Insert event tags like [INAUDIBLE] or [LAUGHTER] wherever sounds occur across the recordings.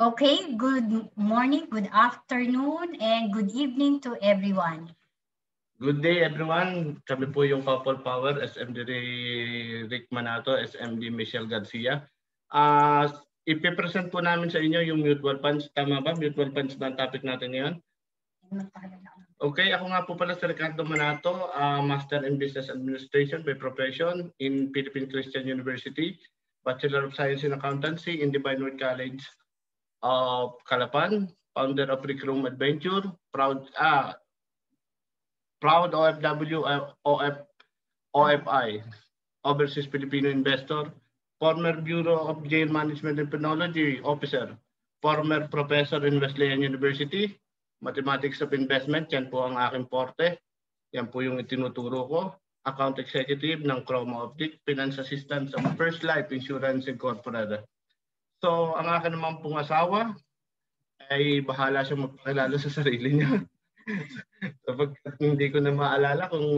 Okay, good morning, good afternoon, and good evening to everyone. Good day everyone. Kami po yung Couple Power, SMD Rick Manato, SMD Michelle Garcia. Uh, ipipresent po namin sa inyo yung mutual funds. Tama ba? Mutual funds na topic natin ngayon? Okay, ako nga po pala si Ricardo Manato, uh, Master in Business Administration by profession in Philippine Christian University, Bachelor of Science in Accountancy in Divine Word College of Calapan, founder of Recruit Adventure, proud ah, proud OFW OF, OFI, Overseas Filipino Investor, former Bureau of Jail Management and Penology Officer, former Professor in Wesleyan University, Mathematics of Investment, yan po ang aking porte. Yan po yung itinuturo ko. Account Executive ng Chroma Optic, Finance Assistant sa First Life Insurance Incorporated. So, ang akin naman pong asawa ay bahala siya magpakilala sa sarili niya. [LAUGHS] Kapag hindi ko na maalala kung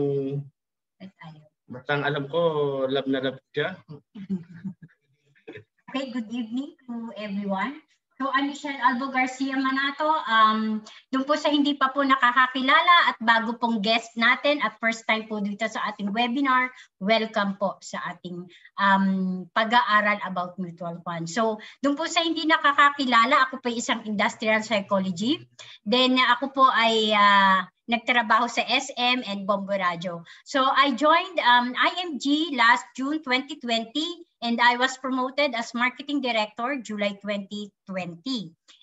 Batang alam ko, love na love siya. [LAUGHS] okay, good evening to everyone. So I'm Michelle Albo Garcia Manato. Um, doon po sa hindi pa po nakakakilala at bago pong guest natin at first time po dito sa ating webinar, welcome po sa ating um, pag-aaral about mutual funds. So doon po sa hindi nakakakilala, ako po isang industrial psychology. Then ako po ay uh, nagtrabaho sa SM and Bombo Radio. So I joined um, IMG last June 2020 and I was promoted as Marketing Director July 2020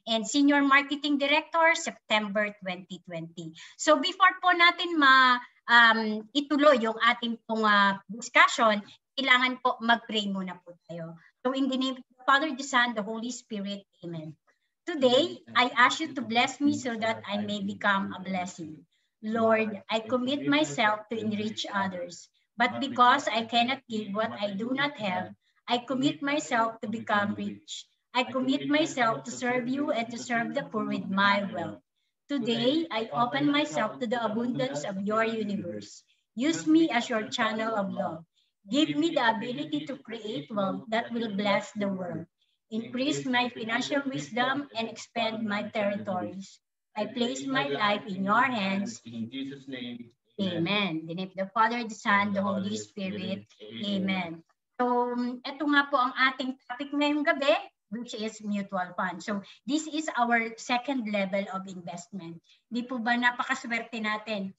and Senior Marketing Director September 2020. So before po natin ma um, ituloy yung ating pong uh, discussion, kailangan po mag-pray muna po tayo. So in the name of the Father, the Son, the Holy Spirit, Amen. Today, I ask you to bless me so that I may become a blessing. Lord, I commit myself to enrich others. But because I cannot give what I do not have, I commit myself to become rich. I commit myself to serve you and to serve the poor with my wealth. Today, I open myself to the abundance of your universe. Use me as your channel of love. Give me the ability to create wealth that will bless the world. Increase my financial wisdom and expand my territories. I place my life in your hands. In Jesus' name. Amen. In the name of the Father, the Son, the Holy Spirit. Amen. So, ito nga po ang ating topic ngayong gabi, which is mutual fund. So, this is our second level of investment. Di po ba napakaswerte natin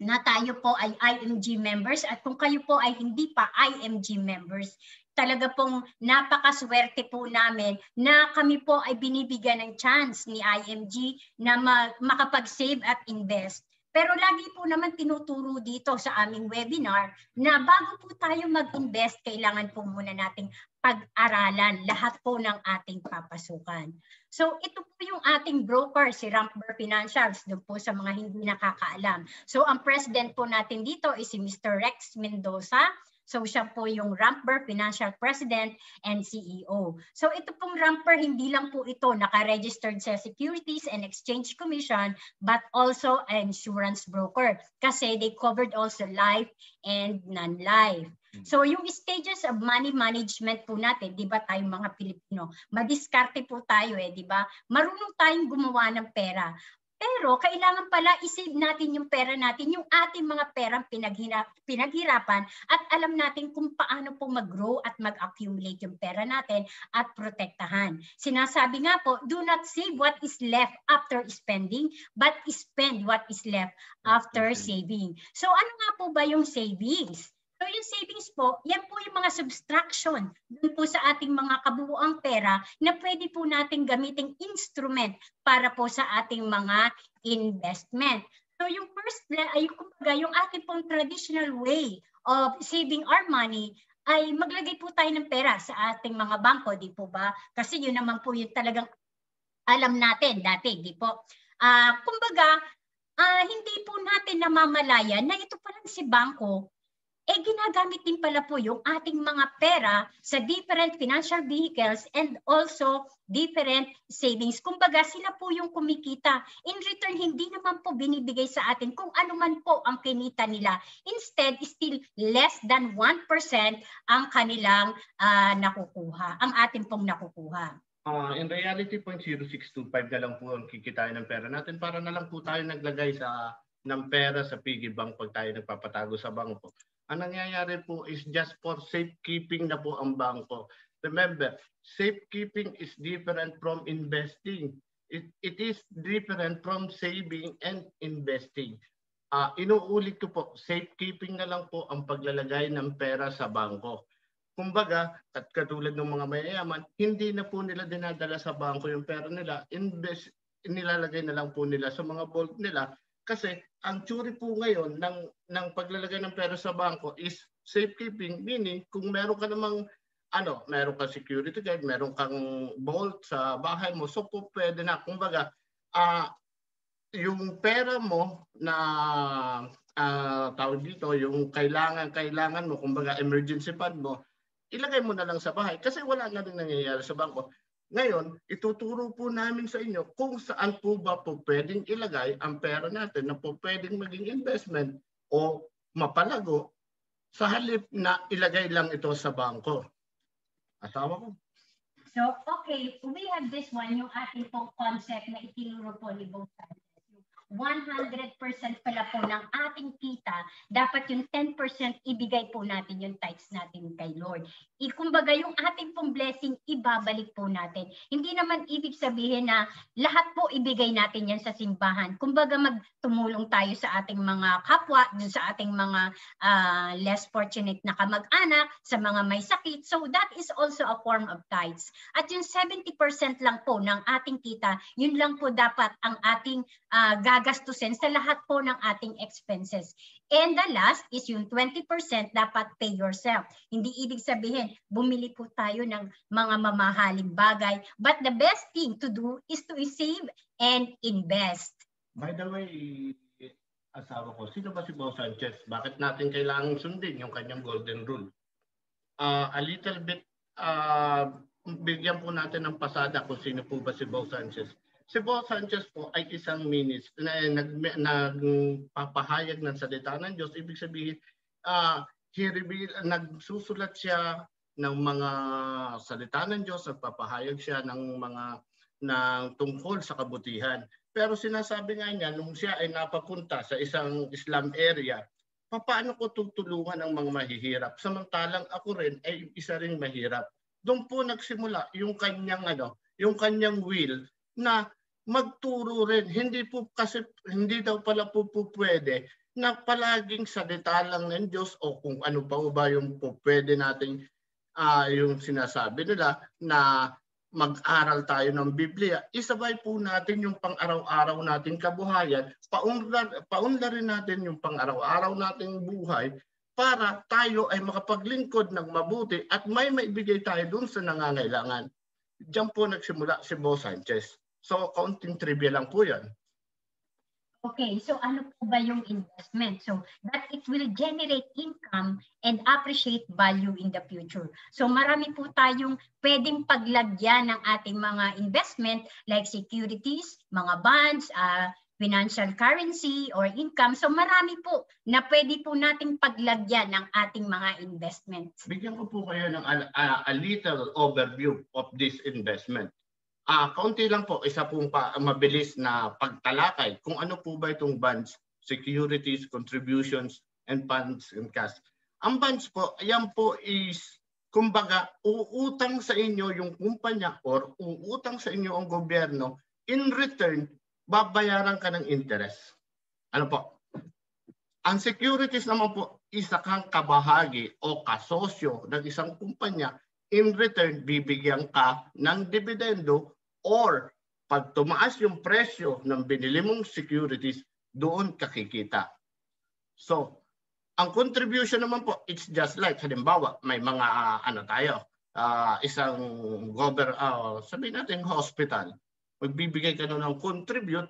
na tayo po ay IMG members at kung kayo po ay hindi pa IMG members, talaga pong napakaswerte po namin na kami po ay binibigyan ng chance ni IMG na makapag-save at invest pero lagi po naman tinuturo dito sa aming webinar na bago po tayo mag-invest, kailangan po muna nating pag-aralan lahat po ng ating papasukan. So ito po yung ating broker, si Ramper Financials, doon po sa mga hindi nakakaalam. So ang president po natin dito is si Mr. Rex Mendoza, So siya po yung Ramper Financial President and CEO. So ito pong Ramper, hindi lang po ito naka-registered sa Securities and Exchange Commission but also an insurance broker kasi they covered also life and non-life. Hmm. So yung stages of money management po natin, 'di ba tayong mga Pilipino, madiskarte po tayo eh, 'di ba? Marunong tayong gumawa ng pera. Pero kailangan pala isave natin yung pera natin, yung ating mga perang pinaghirap, pinaghirapan at alam natin kung paano po mag-grow at mag-accumulate yung pera natin at protektahan. Sinasabi nga po, do not save what is left after spending, but spend what is left after saving. So ano nga po ba yung savings? So yung savings po, yan po yung mga subtraction dun po sa ating mga kabuuang pera na pwede po natin gamiting instrument para po sa ating mga investment. So yung first, ay kumbaga, yung ating pong traditional way of saving our money ay maglagay po tayo ng pera sa ating mga bangko, di po ba? Kasi yun naman po yung talagang alam natin dati, di po? Uh, kumbaga, uh, hindi po natin namamalayan na ito pa lang si bangko eh ginagamit din pala po yung ating mga pera sa different financial vehicles and also different savings. Kumbaga, sila po yung kumikita. In return, hindi naman po binibigay sa atin kung ano man po ang kinita nila. Instead, still less than 1% ang kanilang uh, nakukuha, ang ating pong nakukuha. Uh, in reality, 0.0625 na lang po ang kikitain ng pera natin para na lang po tayo naglagay sa ng pera sa piggy bank pag tayo nagpapatago sa bangko. Ang nangyayari po is just for safekeeping na po ang bangko. Remember, safekeeping is different from investing. It, it is different from saving and investing. Uh, inuulit ko po, safekeeping na lang po ang paglalagay ng pera sa bangko. Kumbaga, at katulad ng mga mayayaman, hindi na po nila dinadala sa bangko yung pera nila, invest, nilalagay na lang po nila sa mga vault nila kasi ang tsuri po ngayon ng, ng paglalagay ng pera sa bangko is safekeeping, meaning kung meron ka namang ano, meron kang security guard, meron kang vault sa bahay mo, so po pwede na. Kumbaga, uh, yung pera mo na uh, tawag dito, yung kailangan, kailangan mo, kumbaga emergency fund mo, ilagay mo na lang sa bahay kasi wala na rin nangyayari sa bangko. Ngayon, ituturo po namin sa inyo kung saan po ba po pwedeng ilagay ang pera natin na po pwedeng maging investment o mapalago sa halip na ilagay lang ito sa bangko. Asawa ko. So, okay, we have this one, yung ating pong concept na itinuro po ni Bong 100% pala po ng ating kita, dapat yung 10% ibigay po natin yung tithes natin kay Lord. I, kumbaga yung ating pong blessing, ibabalik po natin. Hindi naman ibig sabihin na lahat po ibigay natin yan sa simbahan. Kumbaga magtumulong tayo sa ating mga kapwa, dun sa ating mga uh, less fortunate na kamag-anak, sa mga may sakit. So that is also a form of tithes. At yung 70% lang po ng ating kita, yun lang po dapat ang ating uh, gagastusin sa lahat po ng ating expenses. And the last is yung 20% dapat pay yourself. Hindi ibig sabihin, bumili po tayo ng mga mamahaling bagay. But the best thing to do is to save and invest. By the way, asawa ko, sino ba si Bo Sanchez? Bakit natin kailangan sundin yung kanyang golden rule? Uh, a little bit, uh, bigyan po natin ng pasada kung sino po ba si Bo Sanchez. Si Bo Sanchez po ay isang minister na nagpapahayag ng salita ng Diyos. Ibig sabihin, uh, he reveal, nagsusulat siya ng mga salita ng Diyos, nagpapahayag siya ng mga ng tungkol sa kabutihan. Pero sinasabi nga niya, nung siya ay napapunta sa isang Islam area, paano ko tutulungan ang mga mahihirap? Samantalang ako rin ay isa ring mahirap. Doon po nagsimula yung kanyang ano, yung kanyang will na magturo rin. Hindi po kasi hindi daw pala po, po pwede na palaging salita lang ng Diyos o kung ano pa ba yung po pwede nating uh, yung sinasabi nila na mag-aral tayo ng Biblia, isabay po natin yung pang-araw-araw nating kabuhayan, paunlad, paunlarin natin yung pang-araw-araw nating buhay para tayo ay makapaglingkod ng mabuti at may maibigay tayo dun sa nangangailangan. Diyan po nagsimula si Bo Sanchez. So, kaunting trivia lang po yan. Okay, so ano po ba yung investment? So that it will generate income and appreciate value in the future. So marami po tayong pwedeng paglagyan ng ating mga investment like securities, mga bonds, uh, financial currency or income. So marami po na pwede po nating paglagyan ng ating mga investments. Bigyan ko po kayo ng a, a, a little overview of this investment. Ah, kaunti lang po, isa pong pa, mabilis na pagtalakay kung ano po ba itong bonds, securities, contributions, and funds and cash. Ang bonds po, ayan po is, kumbaga, uutang sa inyo yung kumpanya or uutang sa inyo ang gobyerno, in return, babayaran ka ng interest. Ano po? Ang securities naman po, isa kang kabahagi o kasosyo ng isang kumpanya in return, bibigyan ka ng dividendo or pag tumaas yung presyo ng binili mong securities, doon kakikita. So, ang contribution naman po, it's just like, halimbawa, may mga uh, ano tayo, uh, isang gover, uh, sabihin natin hospital, magbibigay ka ng contribute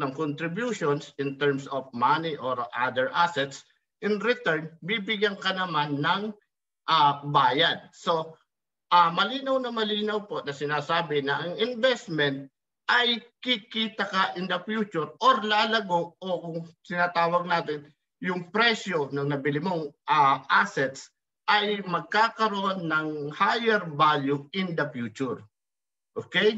ng contributions in terms of money or other assets, in return, bibigyan ka naman ng uh, bayad. So, uh, malinaw na malinaw po na sinasabi na ang investment ay kikita ka in the future or lalago o kung sinatawag natin yung presyo ng nabili mong uh, assets ay magkakaroon ng higher value in the future. Okay?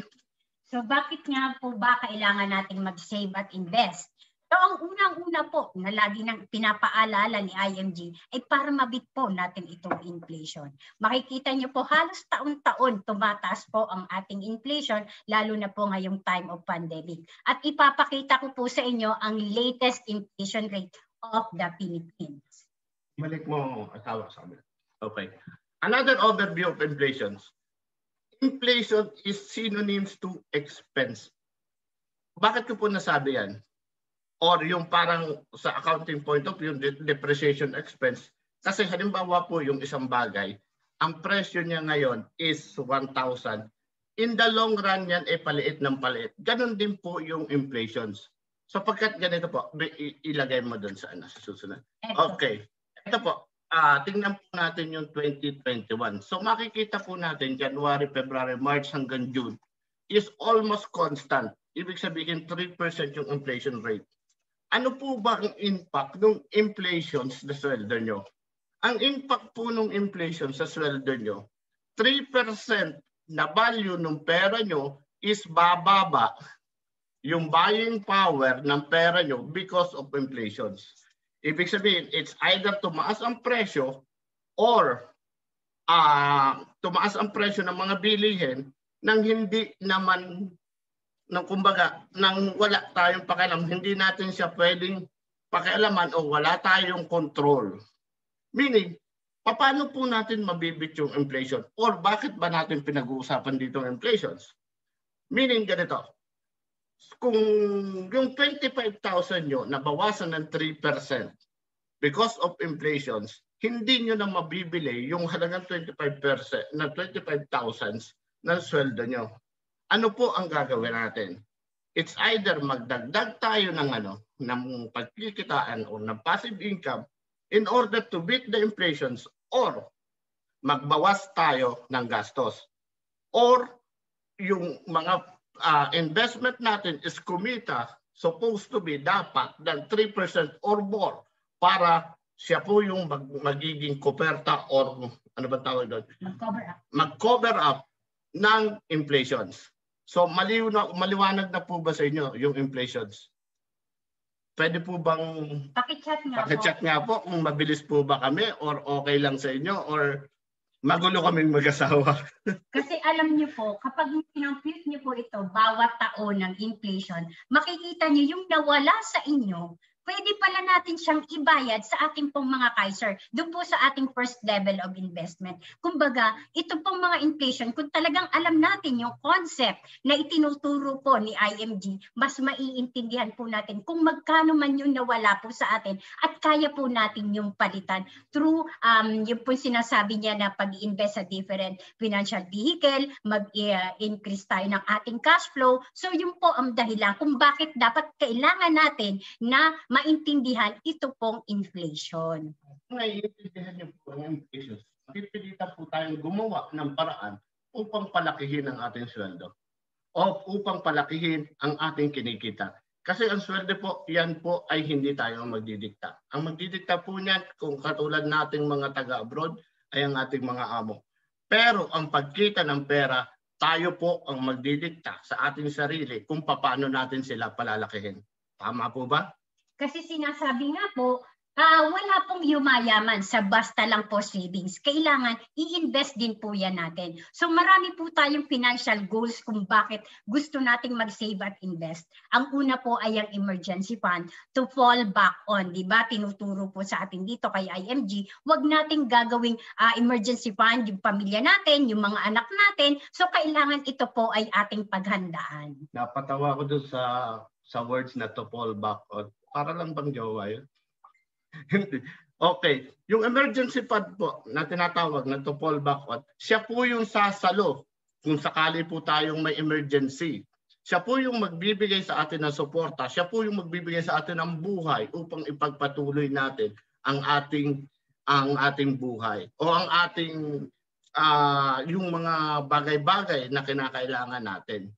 So bakit nga po ba kailangan nating mag-save at invest? So ang unang-una po na lagi nang pinapaalala ni IMG ay para mabit po natin itong inflation. Makikita niyo po halos taon-taon tumataas po ang ating inflation lalo na po ngayong time of pandemic. At ipapakita ko po sa inyo ang latest inflation rate of the Philippines. Balik mo asawa sa amin. Okay. Another overview of inflation. Inflation is synonyms to expense. Bakit ko po nasabi yan? Or yung parang sa accounting point of view, depreciation expense. Kasi halimbawa po yung isang bagay, ang presyo niya ngayon is 1,000. In the long run yan ay eh, paliit ng paliit. Ganon din po yung inflations. So pagkat ganito po, ilagay mo doon sa, ano, susunod. Okay. Ito po, uh, tingnan po natin yung 2021. So makikita po natin January, February, March hanggang June is almost constant. Ibig sabihin 3% yung inflation rate. Ano po ba ang impact ng inflation sa sweldo nyo? Ang impact po ng inflation sa sweldo nyo, 3% na value ng pera nyo is bababa yung buying power ng pera nyo because of inflation. Ibig sabihin, it's either tumaas ang presyo or uh, tumaas ang presyo ng mga bilihin nang hindi naman ng kumbaga, nang wala tayong pakialam, hindi natin siya pwedeng pakialaman o wala tayong control. Meaning, paano po natin mabibit yung inflation? Or bakit ba natin pinag-uusapan dito ang inflation? Meaning ganito, kung yung 25,000 nyo nabawasan ng 3% because of inflations, hindi nyo na mabibili yung halagang 25% na 25,000 ng sweldo nyo ano po ang gagawin natin? It's either magdagdag tayo ng ano, ng pagkikitaan o ng passive income in order to beat the inflations or magbawas tayo ng gastos. Or yung mga uh, investment natin is kumita supposed to be dapat ng 3% or more para siya po yung mag, magiging koperta or ano ba tawag doon? Mag-cover up. Mag-cover up ng inflations. So maliw na, maliwanag na po ba sa inyo yung inflations? Pwede po bang pakichat nga pakichat nga po kung mabilis po ba kami or okay lang sa inyo or magulo kaming mag-asawa. [LAUGHS] Kasi alam niyo po, kapag kinompute niyo po ito bawat taon ng inflation, makikita niyo yung nawala sa inyo pwede pala natin siyang ibayad sa ating pong mga Kaiser. Doon po sa ating first level of investment. Kumbaga, ito pong mga inflation, kung talagang alam natin yung concept na itinuturo po ni IMG, mas maiintindihan po natin kung magkano man yung nawala po sa atin at kaya po natin yung palitan through um, yung po sinasabi niya na pag-invest sa different financial vehicle, mag-increase tayo ng ating cash flow. So yun po ang dahilan kung bakit dapat kailangan natin na maintindihan ito pong inflation. Naiintindihan niyo po ang inflation. Pipilitan po tayong gumawa ng paraan upang palakihin ang ating sweldo o upang palakihin ang ating kinikita. Kasi ang sweldo po, yan po ay hindi tayo magdidikta. Ang magdidikta po niyan, kung katulad nating mga taga-abroad, ay ang ating mga amo. Pero ang pagkita ng pera, tayo po ang magdidikta sa ating sarili kung paano natin sila palalakihin. Tama po ba? Kasi sinasabi nga po, uh, wala pong yumayaman sa basta lang po savings. Kailangan i-invest din po yan natin. So marami po tayong financial goals kung bakit gusto nating mag-save at invest. Ang una po ay ang emergency fund to fall back on. Di ba? Tinuturo po sa atin dito kay IMG, wag nating gagawing uh, emergency fund yung pamilya natin, yung mga anak natin. So kailangan ito po ay ating paghandaan. Napatawa ko doon sa sa words na to fall back on para lang bang jowa yun? [LAUGHS] Hindi. okay. Yung emergency fund po na tinatawag na to fall back on, siya po yung sasalo kung sakali po tayong may emergency. Siya po yung magbibigay sa atin ng suporta. Siya po yung magbibigay sa atin ng buhay upang ipagpatuloy natin ang ating ang ating buhay o ang ating uh, yung mga bagay-bagay na kinakailangan natin.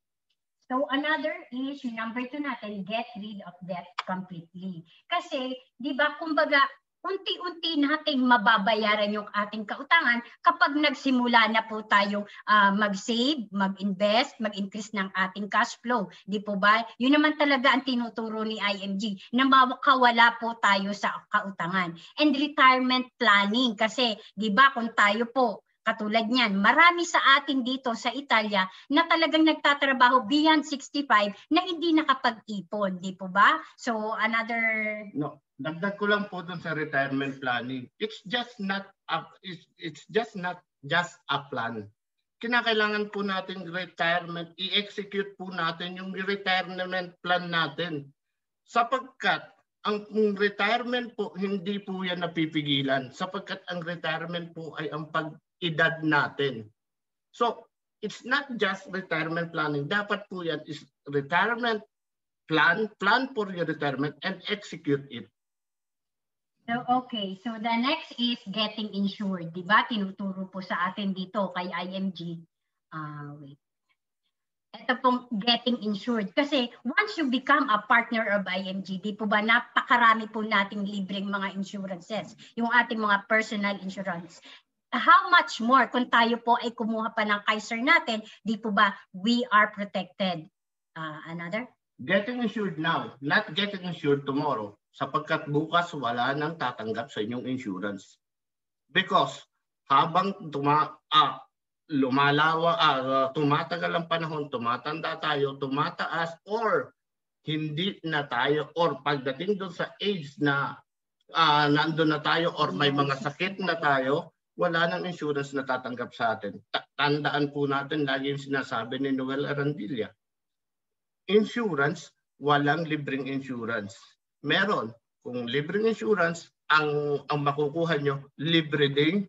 So another is yung number two natin, get rid of debt completely. Kasi, di ba, kumbaga, unti-unti nating mababayaran yung ating kautangan kapag nagsimula na po tayo uh, mag-save, mag-invest, mag-increase ng ating cash flow. Di po ba? Yun naman talaga ang tinuturo ni IMG na mawakawala po tayo sa kautangan. And retirement planning kasi di ba kung tayo po Katulad niyan, marami sa atin dito sa Italia na talagang nagtatrabaho beyond 65 na hindi nakapag-ipon, di po ba? So another No, dagdag ko lang po dun sa retirement planning. It's just not a, it's, it's just not just a plan. Kinakailangan po natin retirement, i-execute po natin yung retirement plan natin. Sapagkat ang retirement po hindi po yan napipigilan sapagkat ang retirement po ay ang pag edad natin. So, it's not just retirement planning. Dapat po yan is retirement plan, plan for your retirement and execute it. So, okay. So, the next is getting insured. Di ba? Tinuturo po sa atin dito kay IMG. Uh, ah, wait. Ito pong getting insured. Kasi once you become a partner of IMG, di po ba napakarami po nating libreng mga insurances. Yung ating mga personal insurance how much more kung tayo po ay kumuha pa ng Kaiser natin, di po ba we are protected? Uh, another? Getting insured now, not getting insured tomorrow sapagkat bukas wala nang tatanggap sa inyong insurance. Because habang tuma, ah, lumalawa, ah, tumatagal ang panahon, tumatanda tayo, tumataas, or hindi na tayo, or pagdating doon sa age na uh, nandun na tayo, or may mga sakit na tayo, wala nang insurance na tatanggap sa atin. Tandaan po natin, lagi yung sinasabi ni Noel Arandilla. Insurance, walang libreng insurance. Meron. Kung libreng insurance, ang, ang makukuha nyo, libre din.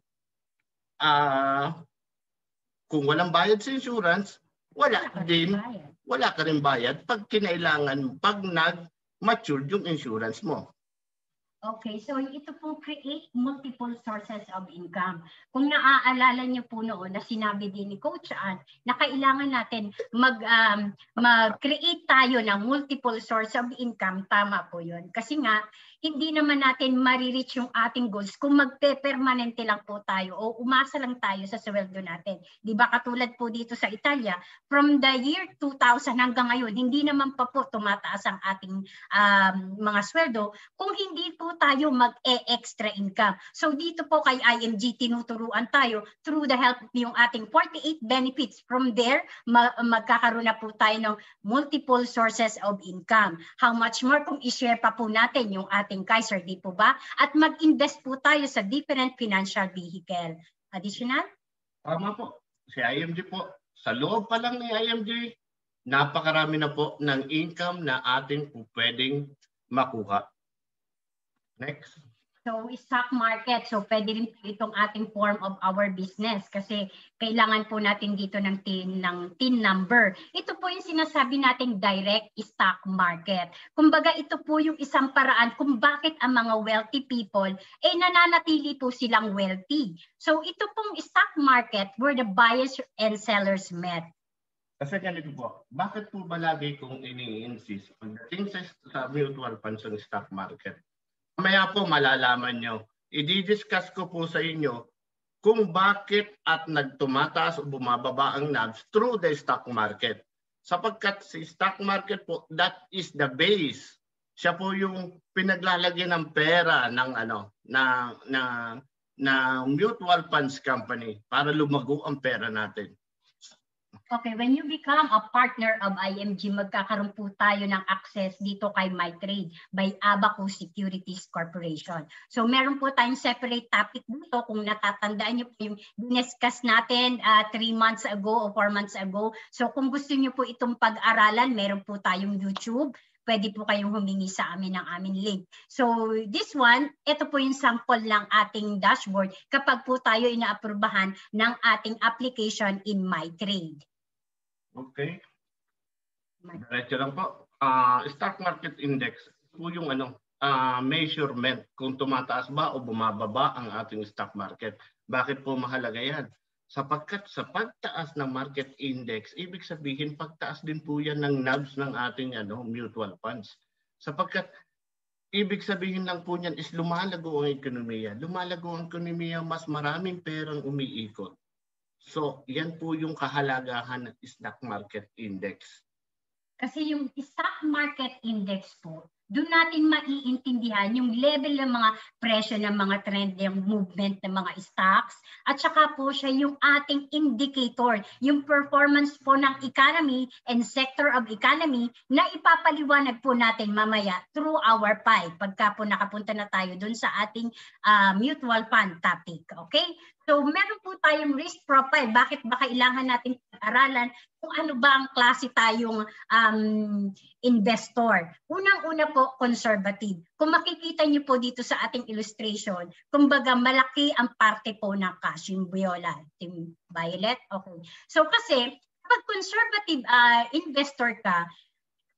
Uh, kung walang bayad sa insurance, wala din. Wala ka rin bayad pag kinailangan, pag nag-mature yung insurance mo. Okay, so ito po create multiple sources of income. Kung naaalala niyo po noon na sinabi din ni Coach Ann na kailangan natin mag um, mag-create tayo ng multiple source of income, tama po 'yun. Kasi nga hindi naman natin marireach yung ating goals kung magpe-permanente lang po tayo o umasa lang tayo sa sweldo natin. Di ba katulad po dito sa Italia, from the year 2000 hanggang ngayon, hindi naman pa po tumataas ang ating um, mga sweldo kung hindi po tayo mag-e-extra income. So dito po kay IMG, tinuturuan tayo through the help yung ating 48 benefits. From there, ma- magkakaroon na po tayo ng multiple sources of income. How much more kung i-share pa po natin yung ating ating Kaiser, di po ba? At mag-invest po tayo sa different financial vehicle. Additional? Tama po. Si IMG po, sa loob pa lang ni IMG, napakarami na po ng income na ating pwedeng makuha. Next. So stock market, so pwede rin itong ating form of our business kasi kailangan po natin dito ng TIN, ng TIN number. Ito po yung sinasabi nating direct stock market. Kumbaga ito po yung isang paraan kung bakit ang mga wealthy people eh nananatili po silang wealthy. So ito pong stock market where the buyers and sellers met. Kasi ganito po, bakit po ba lagi kong ini-insist pagdating sa, sa mutual funds ng stock market? Mamaya po malalaman nyo. I-discuss ko po sa inyo kung bakit at nagtumataas o bumababa ang NAVs through the stock market. Sapagkat si stock market po, that is the base. Siya po yung pinaglalagyan ng pera ng ano na na na mutual funds company para lumago ang pera natin. Okay, when you become a partner of IMG, magkakaroon po tayo ng access dito kay MyTrade by Abacus Securities Corporation. So meron po tayong separate topic dito kung natatandaan niyo po yung dineskas natin uh, three months ago o four months ago. So kung gusto niyo po itong pag-aralan, meron po tayong YouTube pwede po kayong humingi sa amin ng aming link. So this one, ito po yung sample ng ating dashboard kapag po tayo inaaprubahan ng ating application in MyTrade. Okay. Diretso lang po. Uh, stock market index po yung ano, uh, measurement kung tumataas ba o bumababa ang ating stock market. Bakit po mahalaga yan? Sapagkat sa pagtaas ng market index, ibig sabihin pagtaas din po yan ng NABs ng ating ano, mutual funds. Sapagkat ibig sabihin lang po niyan is lumalago ang ekonomiya. Lumalago ang ekonomiya, mas maraming perang umiikot. So, yan po yung kahalagahan ng stock market index. Kasi yung stock market index po, doon natin maiintindihan yung level ng mga presyo ng mga trend, yung movement ng mga stocks, at saka po siya yung ating indicator, yung performance po ng economy and sector of economy na ipapaliwanag po natin mamaya through our PI pagka po nakapunta na tayo doon sa ating uh, mutual fund topic. Okay? So meron po tayong risk profile. Bakit ba kailangan natin aralan kung ano ba ang klase tayong um, investor. Unang-una po, conservative. Kung makikita niyo po dito sa ating illustration, kumbaga malaki ang parte po ng cash, yung viola, yung violet. Okay. So kasi, pag conservative uh, investor ka,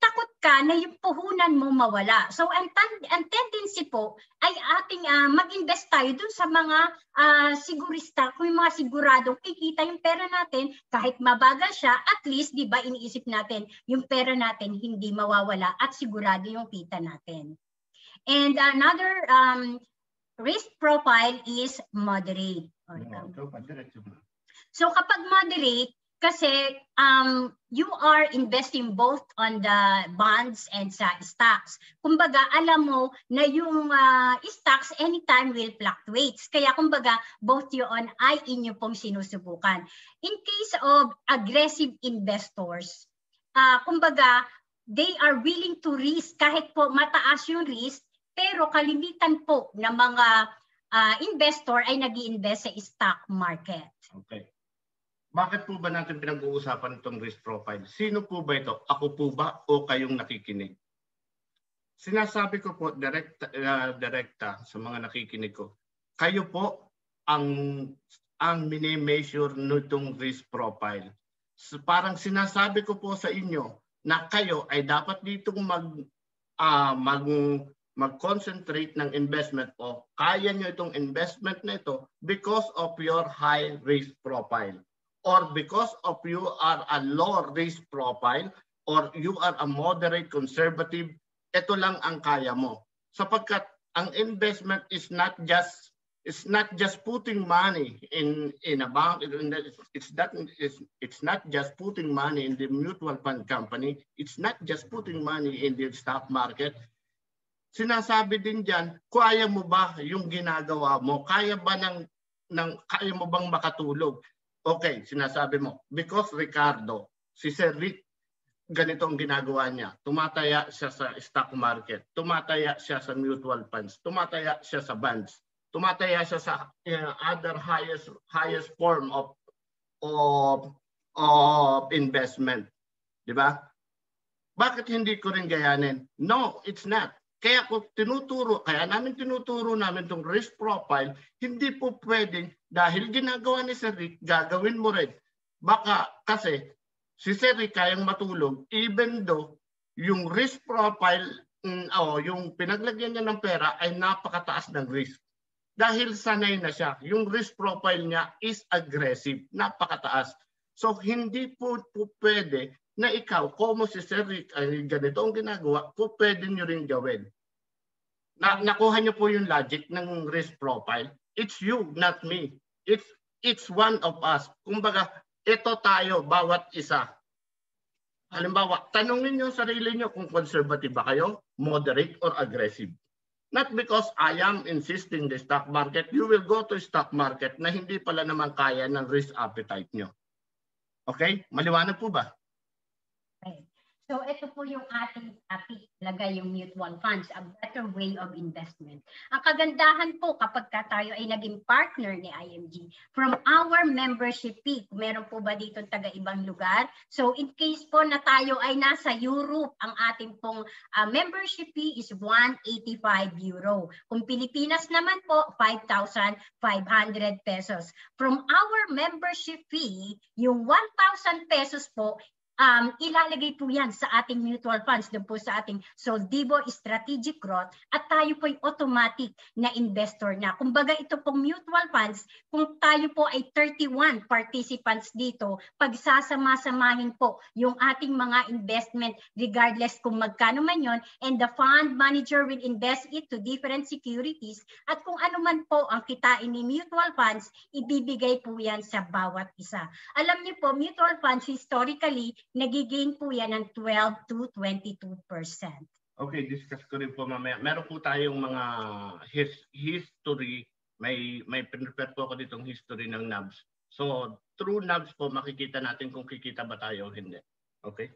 takot ka na yung puhunan mo mawala. So ang, ang tendency po ay ating uh, mag-invest tayo dun sa mga uh, sigurista, kung yung mga siguradong kikita yung pera natin, kahit mabagal siya, at least, di ba, iniisip natin, yung pera natin hindi mawawala at sigurado yung kita natin. And another um, risk profile is moderate. So kapag moderate, kasi um, you are investing both on the bonds and sa stocks. Kumbaga, alam mo na yung uh, stocks anytime will fluctuate. Kaya kumbaga, both yun ay inyo pong sinusubukan. In case of aggressive investors, uh, kumbaga, they are willing to risk kahit po mataas yung risk, pero kalimitan po ng mga uh, investor ay nag invest sa stock market. Okay. Bakit po ba natin pinag-uusapan itong risk profile? Sino po ba ito? Ako po ba o kayong nakikinig? Sinasabi ko po direkta, uh, direkta sa mga nakikinig ko, kayo po ang ang mini-measure nitong risk profile. So, parang sinasabi ko po sa inyo na kayo ay dapat ditong mag uh, mag mag-concentrate ng investment o kaya nyo itong investment na ito because of your high risk profile or because of you are a low risk profile or you are a moderate conservative, ito lang ang kaya mo. Sapagkat ang investment is not just it's not just putting money in in a bank. It's that it's, it's not just putting money in the mutual fund company. It's not just putting money in the stock market. Sinasabi din diyan kaya mo ba yung ginagawa mo? Kaya ba ng ng kaya mo bang makatulog Okay, sinasabi mo, because Ricardo, si Sir Rick, ganito ang ginagawa niya. Tumataya siya sa stock market, tumataya siya sa mutual funds, tumataya siya sa bonds, tumataya siya sa uh, other highest highest form of of of investment. 'Di ba? Bakit hindi ko rin gayanin? No, it's not. Kaya ko tinuturo, kaya namin tinuturo namin tong risk profile, hindi po pwedeng dahil ginagawa ni Sir Rick, gagawin mo rin. Baka kasi si Sir Rick kayang matulog even though yung risk profile mm, o oh, yung pinaglagyan niya ng pera ay napakataas ng risk. Dahil sanay na siya, yung risk profile niya is aggressive, napakataas. So hindi po, po pwede na ikaw, como si Sir Rick ay ganito ang ginagawa, po pwede nyo rin gawin. Na, nakuha nyo po yung logic ng risk profile. It's you, not me. It's, it's one of us. Kumbaga, ito tayo, bawat isa. Halimbawa, tanongin nyo sarili nyo kung conservative ba kayo, moderate or aggressive. Not because I am insisting the stock market, you will go to stock market na hindi pala naman kaya ng risk appetite nyo. Okay? Maliwanag po ba? So ito po yung ating topic, lagay yung mutual funds, a better way of investment. Ang kagandahan po kapag ka tayo ay naging partner ni IMG, from our membership fee, meron po ba dito taga ibang lugar? So in case po na tayo ay nasa Europe, ang ating pong uh, membership fee is 185 euro. Kung Pilipinas naman po, 5,500 pesos. From our membership fee, yung 1,000 pesos po um, ilalagay po yan sa ating mutual funds, doon po sa ating Soldivo Strategic Growth at tayo po ay automatic na investor na. Kumbaga ito pong mutual funds, kung tayo po ay 31 participants dito, pagsasama-samahin po yung ating mga investment regardless kung magkano man yon and the fund manager will invest it to different securities at kung ano man po ang kitain ni mutual funds, ibibigay po yan sa bawat isa. Alam niyo po, mutual funds historically nagigain po yan ng 12 to 22%. Okay, discuss ko rin po mamaya. Meron po tayong mga his, history, may may prepare po ako ditong history ng NABs. So, through NABs po makikita natin kung kikita ba tayo o hindi. Okay?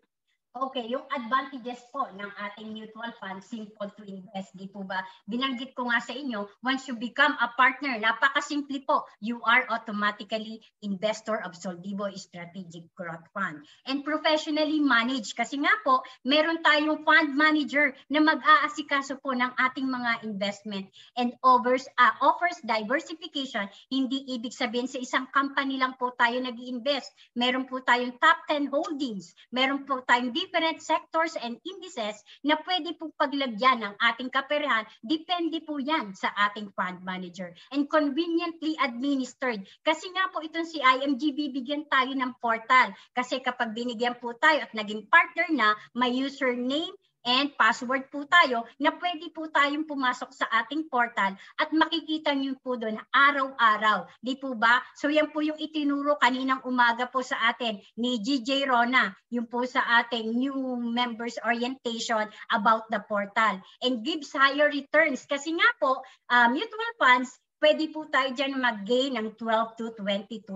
Okay, yung advantages po ng ating mutual fund, simple to invest, di po ba? Binanggit ko nga sa inyo, once you become a partner, napakasimple po, you are automatically investor of Soldivo Strategic Growth Fund. And professionally managed, kasi nga po, meron tayong fund manager na mag-aasikaso po ng ating mga investment and offers, uh, offers diversification. Hindi ibig sabihin sa isang company lang po tayo nag invest Meron po tayong top 10 holdings, meron po tayong different sectors and indices na pwede po paglagyan ng ating kaperahan, depende po yan sa ating fund manager and conveniently administered. Kasi nga po itong si IMG bibigyan tayo ng portal kasi kapag binigyan po tayo at naging partner na, may username and password po tayo na pwede po tayong pumasok sa ating portal at makikita niyo po doon araw-araw. Di po ba? So yan po yung itinuro kaninang umaga po sa atin ni GJ Rona, yung po sa ating new members orientation about the portal and gives higher returns kasi nga po uh, mutual funds pwede po tayo dyan mag-gain ng 12 to 22%.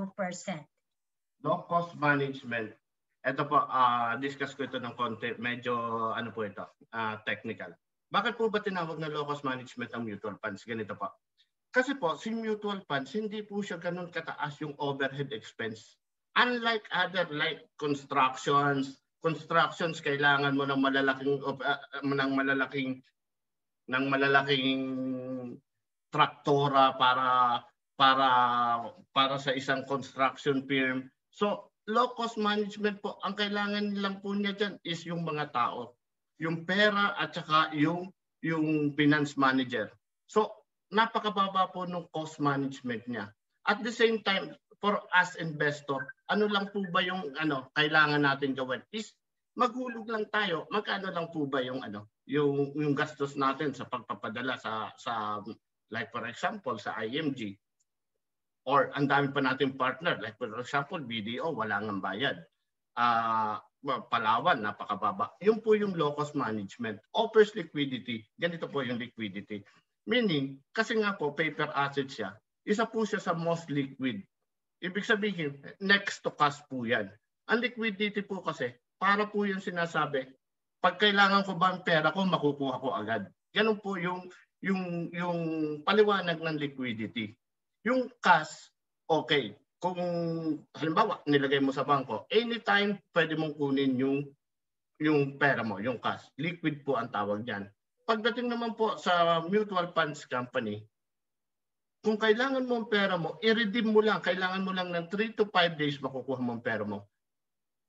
No cost management ito po, uh, discuss ko ito ng konti. Medyo, ano po ito, uh, technical. Bakit po ba tinawag na low-cost management ang mutual funds? Ganito po. Kasi po, si mutual funds, hindi po siya ganun kataas yung overhead expense. Unlike other like constructions, constructions kailangan mo ng malalaking uh, ng malalaking ng malalaking traktora para para para sa isang construction firm. So low cost management po, ang kailangan lang po niya dyan is yung mga tao. Yung pera at saka yung, yung finance manager. So, napakababa po ng cost management niya. At the same time, for us investor, ano lang po ba yung ano kailangan natin gawin is maghulog lang tayo. Magkano lang po ba yung ano yung yung gastos natin sa pagpapadala sa sa like for example sa IMG or ang dami pa nating partner like for example BDO wala nang bayad. Uh, Palawan napakababa. Yun po yung low cost management. Offers liquidity ganito po yung liquidity. Meaning kasi nga po paper asset siya isa po siya sa most liquid. Ibig sabihin next to cash po yan. Ang liquidity po kasi para po yung sinasabi pag kailangan ko ba ang pera ko makukuha ko agad. Ganun po yung yung yung paliwanag ng liquidity yung cash, okay. Kung halimbawa nilagay mo sa bangko, anytime pwede mong kunin yung yung pera mo, yung cash. Liquid po ang tawag niyan. Pagdating naman po sa mutual funds company, kung kailangan mo ang pera mo, i-redeem mo lang. Kailangan mo lang ng 3 to 5 days makukuha mo ang pera mo.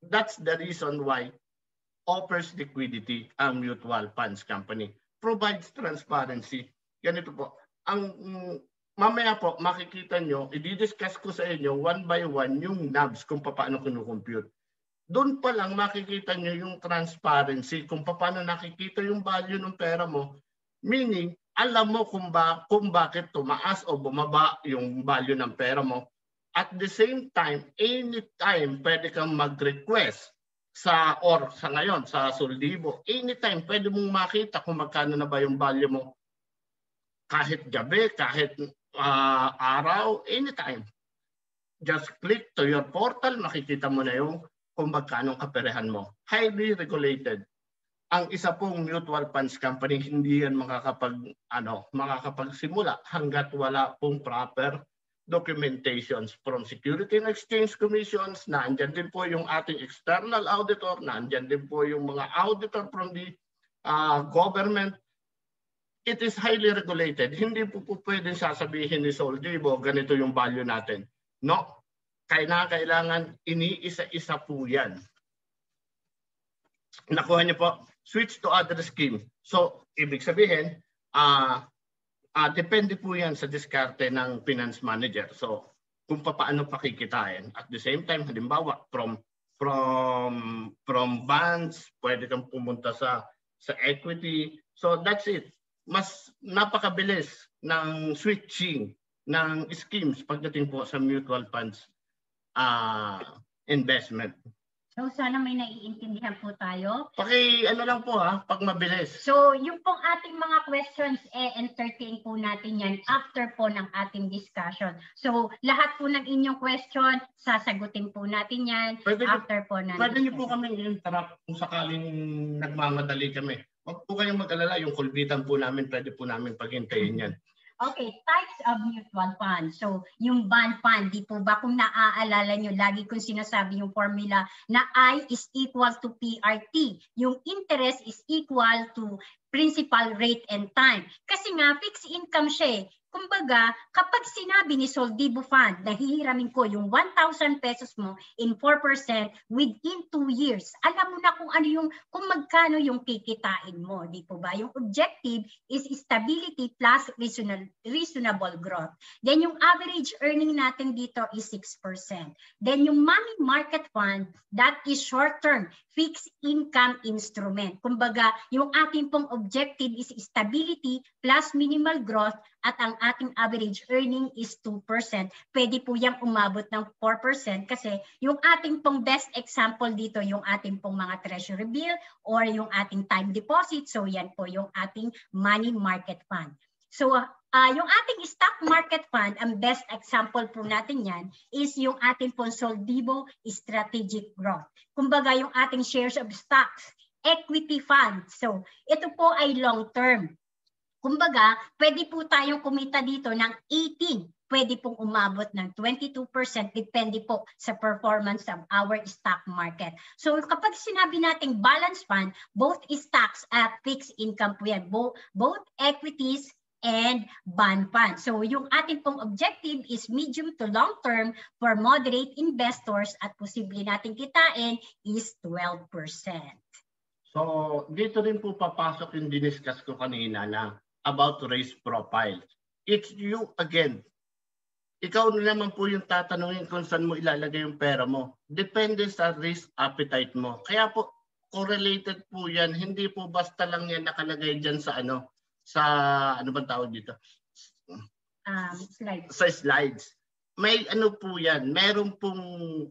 That's the reason why offers liquidity ang mutual funds company. Provides transparency. Ganito po. Ang mamaya po makikita nyo, i-discuss ko sa inyo one by one yung knobs kung paano kinukompute. Doon pa lang makikita nyo yung transparency kung paano nakikita yung value ng pera mo. Meaning, alam mo kung, ba, kung bakit tumaas o bumaba yung value ng pera mo. At the same time, anytime pwede kang mag-request sa or sa ngayon sa Soldivo, anytime pwede mong makita kung magkano na ba yung value mo kahit gabi, kahit uh, araw, anytime. Just click to your portal, makikita mo na yung kung magkano kaperehan mo. Highly regulated. Ang isa pong mutual funds company, hindi yan makakapag, ano, makakapagsimula hanggat wala pong proper documentations from Security and Exchange Commissions, naandyan din po yung ating external auditor, naandyan din po yung mga auditor from the uh, government it is highly regulated. Hindi po po pwedeng sasabihin ni Soldibo, ganito yung value natin. No. Kaya kailangan iniisa-isa po yan. nakuha niyo po, switch to other scheme. So, ibig sabihin, ah ah depende po yan sa diskarte ng finance manager. So, kung paano pakikitain. At the same time, halimbawa, from from from bonds, pwede kang pumunta sa sa equity. So that's it. Mas napakabilis ng switching ng schemes pagdating po sa mutual funds uh, investment. So sana may naiintindihan po tayo. Paki ano lang po ha, pag mabilis. So yung pong ating mga questions, eh, entertain po natin yan after po ng ating discussion. So lahat po ng inyong question, sasagutin po natin yan pwede, after po ng Pwede niyo po kami interrupt kung sakaling nagmamadali kami. Huwag po kayong mag-alala, yung kulbitan po namin, pwede po namin paghintayin yan. Okay, types of mutual fund. So, yung bond fund, di po ba kung naaalala nyo, lagi kong sinasabi yung formula na I is equal to PRT. Yung interest is equal to principal rate and time. Kasi nga, fixed income siya eh. Kumbaga, kapag sinabi ni Soldibo Fund na hihiramin ko yung 1,000 pesos mo in 4% within 2 years, alam mo na kung ano yung, kung magkano yung kikitain mo, di po ba? Yung objective is stability plus reasonable, reasonable growth. Then yung average earning natin dito is 6%. Then yung money market fund, that is short-term, fixed income instrument. Kumbaga, yung ating pong objective is stability plus minimal growth at ang ating average earning is 2%, pwede po yung umabot ng 4% kasi yung ating pong best example dito, yung ating pong mga treasury bill or yung ating time deposit. So yan po yung ating money market fund. So uh, yung ating stock market fund, ang best example po natin yan is yung ating pong Soldibo Strategic Growth. Kumbaga yung ating shares of stocks, equity fund. So ito po ay long term. Kumbaga, pwede po tayong kumita dito ng 18 pwede pong umabot ng 22%, depende po sa performance of our stock market. So kapag sinabi nating balance fund, both stocks at fixed income po yan, both, both equities and bond fund. So yung ating pong objective is medium to long term for moderate investors at posible natin kitain is 12%. So dito rin po papasok yung diniscuss ko kanina na about race profile. It's you again. Ikaw na naman po yung tatanungin kung saan mo ilalagay yung pera mo. Depende sa risk appetite mo. Kaya po, correlated po yan. Hindi po basta lang yan nakalagay dyan sa ano, sa ano bang tawag dito? Um, slides. Sa slides. May ano po yan, meron pong,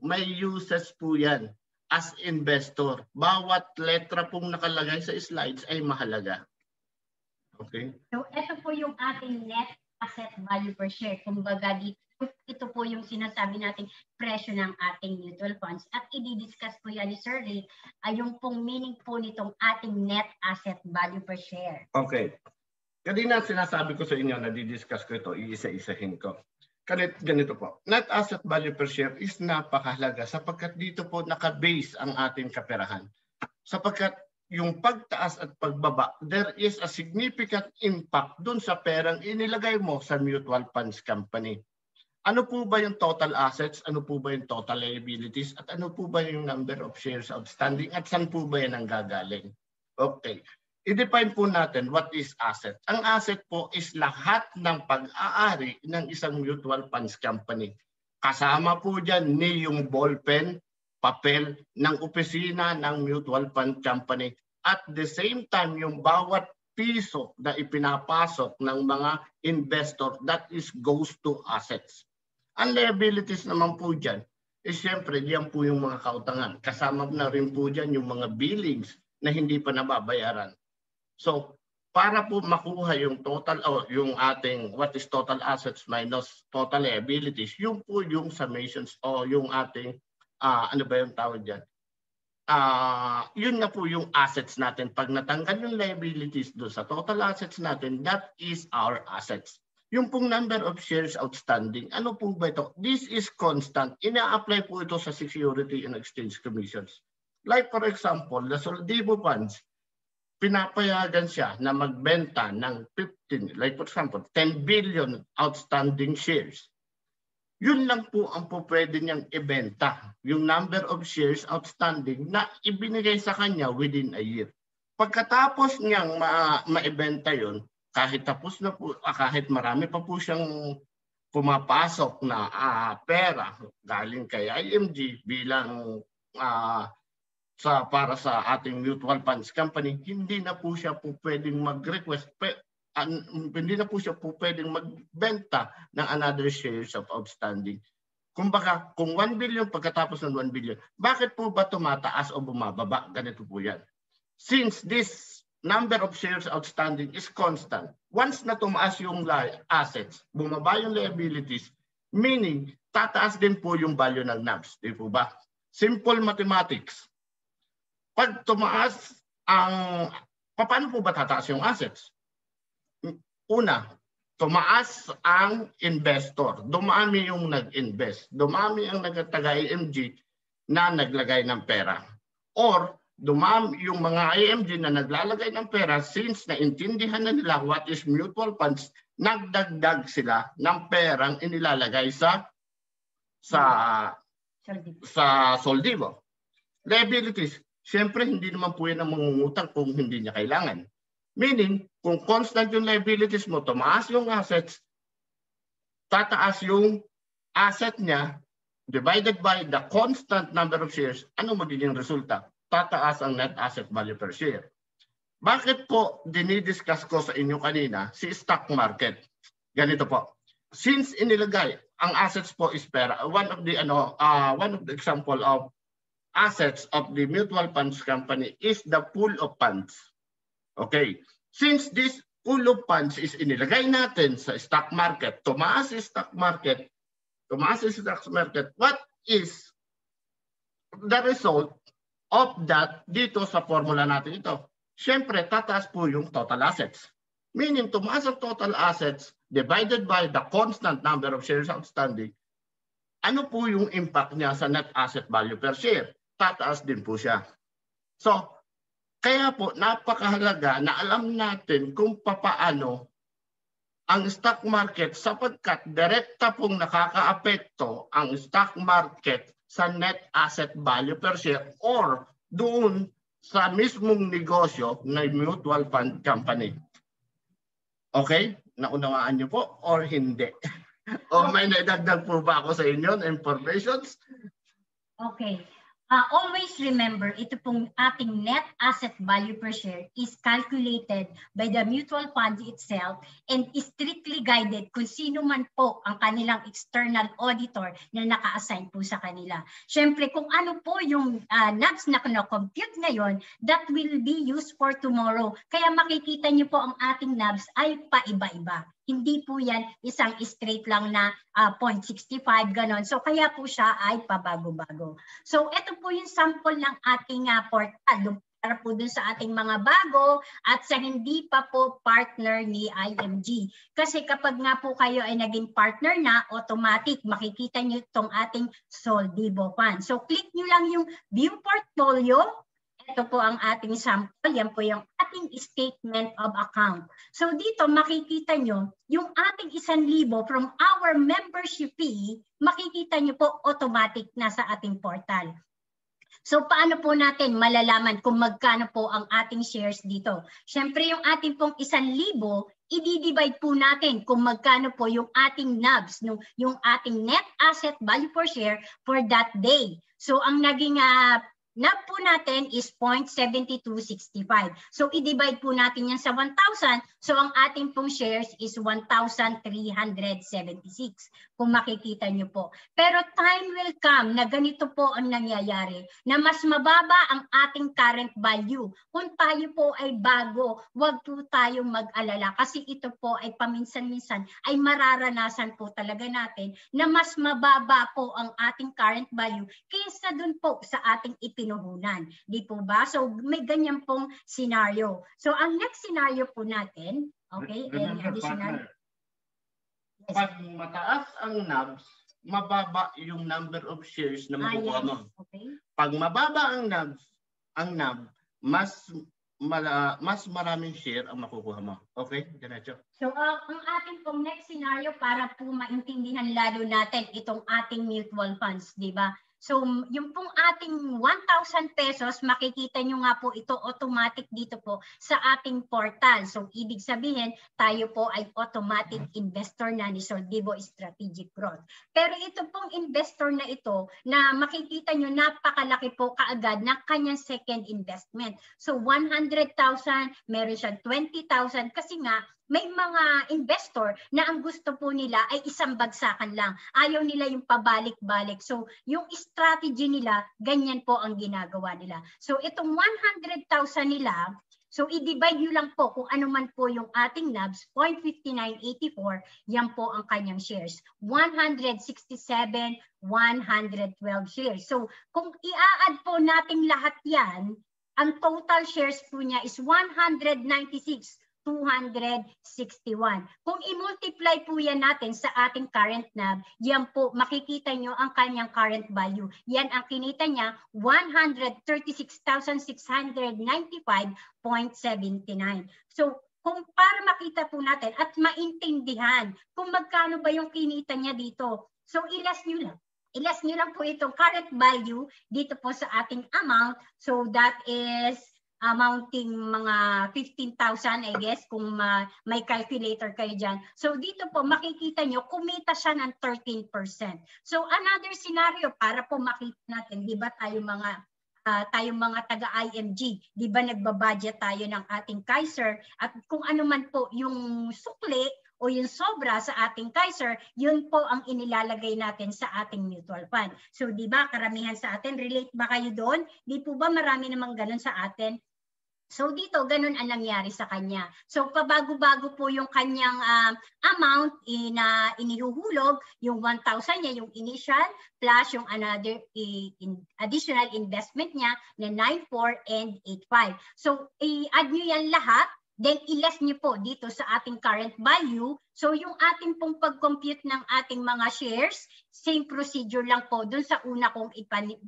may uses po yan as investor. Bawat letra pong nakalagay sa slides ay mahalaga. Okay. So ito po yung ating net asset value per share. Kumbaga dito, ito po yung sinasabi nating presyo ng ating mutual funds. At i-discuss po yan ni Sir Rick ay yung pong meaning po nitong ating net asset value per share. Okay. Kanina sinasabi ko sa inyo na di-discuss ko ito, iisa-isahin ko. Ganit, ganito po. Net asset value per share is napakahalaga sapagkat dito po naka-base ang ating kaperahan. Sapagkat yung pagtaas at pagbaba, there is a significant impact dun sa perang inilagay mo sa mutual funds company. Ano po ba yung total assets? Ano po ba yung total liabilities? At ano po ba yung number of shares outstanding? At saan po ba yan ang gagaling? Okay. I-define po natin what is asset. Ang asset po is lahat ng pag-aari ng isang mutual funds company. Kasama po dyan ni yung ballpen, papel ng opisina ng mutual fund company. At the same time, yung bawat piso na ipinapasok ng mga investor, that is goes to assets. Ang liabilities naman po dyan, is siyempre diyan po yung mga kautangan. Kasama na rin po dyan yung mga billings na hindi pa nababayaran. So, para po makuha yung total o oh, yung ating what is total assets minus total liabilities, yung po yung summations o yung ating uh, ano ba yung tawag diyan? Uh, yun na po yung assets natin. Pag natanggal yung liabilities do sa total assets natin, that is our assets. Yung pong number of shares outstanding, ano po ba ito? This is constant. Ina-apply po ito sa Security and Exchange Commissions. Like for example, the Soldivo funds, pinapayagan siya na magbenta ng 15, like for example, 10 billion outstanding shares. Yun lang po ang po pwede niyang ibenta, yung number of shares outstanding na ibinigay sa kanya within a year. Pagkatapos niyang ma- maibenta yun, kahit tapos na po, ah, kahit marami pa po siyang pumapasok na ah, pera galing kay IMG bilang ah, sa para sa ating mutual funds company, hindi na po siya po pwedeng mag-request pe, an, hindi na po siya po pwedeng magbenta ng another shares of outstanding. Kumbaga, kung 1 billion pagkatapos ng 1 billion, bakit po ba tumataas o bumababa? Ganito po yan. Since this number of shares outstanding is constant, once na tumaas yung assets, bumaba yung liabilities, meaning tataas din po yung value ng NABs. Di po ba? Simple mathematics. Pag tumaas ang, paano po ba tataas yung assets? Una, tumaas ang investor. Dumami yung nag-invest. Dumami ang nagtaga-IMG na naglagay ng pera. Or dumami yung mga IMG na naglalagay ng pera since naintindihan na nila what is mutual funds, nagdagdag sila ng perang inilalagay sa sa sa soldibo. Liabilities, Siyempre, hindi naman po yan ang mangungutang kung hindi niya kailangan. Meaning, kung constant yung liabilities mo, tumaas yung assets, tataas yung asset niya divided by the constant number of shares, ano magiging resulta? Tataas ang net asset value per share. Bakit po dinidiscuss ko sa inyo kanina si stock market? Ganito po. Since inilagay ang assets po is pera, one of the ano uh, one of the example of assets of the mutual funds company is the pool of funds. Okay. Since this pool of is inilagay natin sa stock market, tumaas stock market, tumaas stock market, what is the result of that dito sa formula natin ito? Siyempre, tataas po yung total assets. Meaning, tumaas ang total assets divided by the constant number of shares outstanding. Ano po yung impact niya sa net asset value per share? tataas din po siya. So, kaya po napakahalaga na alam natin kung papaano ang stock market sapagkat direkta pong nakakaapekto ang stock market sa net asset value per share or doon sa mismong negosyo ng mutual fund company. Okay? Naunawaan niyo po or hindi? [LAUGHS] o may naidagdag po ba ako sa inyo informations? Okay. Uh, always remember, ito pong ating net asset value per share is calculated by the mutual fund itself and is strictly guided kung sino man po ang kanilang external auditor na naka-assign po sa kanila. Siyempre, kung ano po yung uh, NABs na compute ngayon, that will be used for tomorrow. Kaya makikita niyo po ang ating NABs ay paiba-iba. Hindi po yan isang straight lang na uh, ah, 0.65 ganon. So kaya po siya ay pabago-bago. So ito po yung sample ng ating uh, portal para po dun sa ating mga bago at sa hindi pa po partner ni IMG. Kasi kapag nga po kayo ay naging partner na, automatic makikita nyo itong ating Soldivo Fund. So click nyo lang yung view portfolio ito po ang ating sample. Yan po yung ating statement of account. So dito makikita nyo yung ating isang libo from our membership fee, makikita nyo po automatic na sa ating portal. So paano po natin malalaman kung magkano po ang ating shares dito? Siyempre yung ating pong isang libo, i-divide po natin kung magkano po yung ating NABs, no, yung ating net asset value per share for that day. So ang naging uh, NAV po natin is 0.7265. So i-divide po natin yan sa 1,000. So ang ating pong shares is 1,376 kung makikita nyo po. Pero time will come na ganito po ang nangyayari na mas mababa ang ating current value. Kung tayo po ay bago, huwag po tayong mag-alala kasi ito po ay paminsan-minsan ay mararanasan po talaga natin na mas mababa po ang ating current value kaysa dun po sa ating ipinag pinuhunan. Di po ba? So may ganyan pong scenario. So ang next scenario po natin, okay, Remember, any additional? Yes. Pag mataas ang NABs, mababa yung number of shares na makukuha ah, yes. mo. Okay. Pag mababa ang NABs, ang NAB, mas mala, mas maraming share ang makukuha mo. Okay, diretso. So uh, ang ating pong next scenario para po maintindihan lalo natin itong ating mutual funds, di ba? So yung pong ating 1,000 pesos, makikita nyo nga po ito automatic dito po sa ating portal. So ibig sabihin, tayo po ay automatic investor na ni Soldivo Strategic Growth. Pero ito pong investor na ito, na makikita nyo napakalaki po kaagad ng kanyang second investment. So 100,000, meron siya 20,000 kasi nga may mga investor na ang gusto po nila ay isang bagsakan lang. Ayaw nila yung pabalik-balik. So, yung strategy nila, ganyan po ang ginagawa nila. So, itong 100,000 nila, So i-divide nyo lang po kung ano man po yung ating NABs, 0.5984, yan po ang kanyang shares. 167, 112 shares. So kung i-add po natin lahat yan, ang total shares po niya is 196 261. Kung i-multiply po yan natin sa ating current NAV, yan po, makikita nyo ang kanyang current value. Yan ang kinita niya, 136,695.79. So, kung para makita po natin at maintindihan kung magkano ba yung kinita niya dito. So, ilas nyo lang. Ilas nyo lang po itong current value dito po sa ating amount. So, that is amounting mga 15,000 I guess kung uh, may calculator kayo dyan. So dito po makikita nyo kumita siya ng 13%. So another scenario para po makita natin, di ba tayo mga uh, tayong mga taga-IMG, di ba nagbabudget tayo ng ating Kaiser at kung ano man po yung sukli o yung sobra sa ating Kaiser, yun po ang inilalagay natin sa ating mutual fund. So di ba karamihan sa atin, relate ba kayo doon? Di po ba marami namang ganun sa atin? So dito, ganun ang nangyari sa kanya. So pabago-bago po yung kanyang uh, amount na uh, inihuhulog, yung 1,000 niya, yung initial, plus yung another in, additional investment niya na 9,4 and 8,5. So i-add nyo yan lahat Then ilas niyo po dito sa ating current value. So yung ating pong pag-compute ng ating mga shares, same procedure lang po dun sa una kong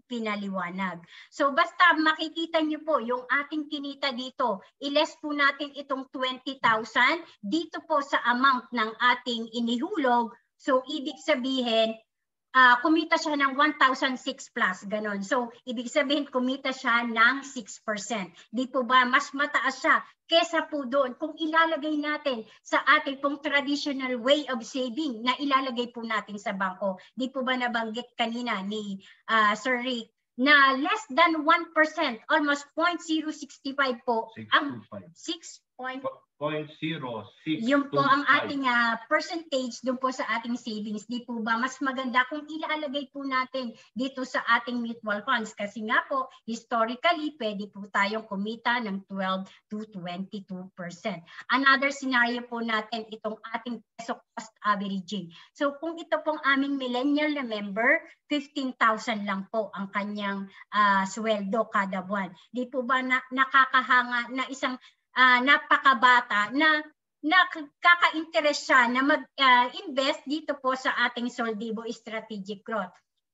pinaliwanag. So basta makikita niyo po yung ating kinita dito, iles po natin itong 20,000 dito po sa amount ng ating inihulog. So ibig sabihin, uh, kumita siya ng 1,006 plus, ganon. So, ibig sabihin, kumita siya ng 6%. Di po ba, mas mataas siya kesa po doon kung ilalagay natin sa ating pong traditional way of saving na ilalagay po natin sa bangko. Di po ba nabanggit kanina ni uh, Sir Rick na less than 1%, almost 0.065 po 625. ang 6 0.0625. Yung po ang ating uh, percentage doon po sa ating savings. Di po ba mas maganda kung ilalagay po natin dito sa ating mutual funds kasi nga po historically pwede po tayong kumita ng 12 to 22%. Another scenario po natin itong ating peso cost averaging. So kung ito pong aming millennial na member, 15,000 lang po ang kanyang uh, sweldo kada buwan. Di po ba na, nakakahanga na isang uh, napakabata na nakaka-interest siya na mag-invest uh, dito po sa ating Soldibo Strategic Growth.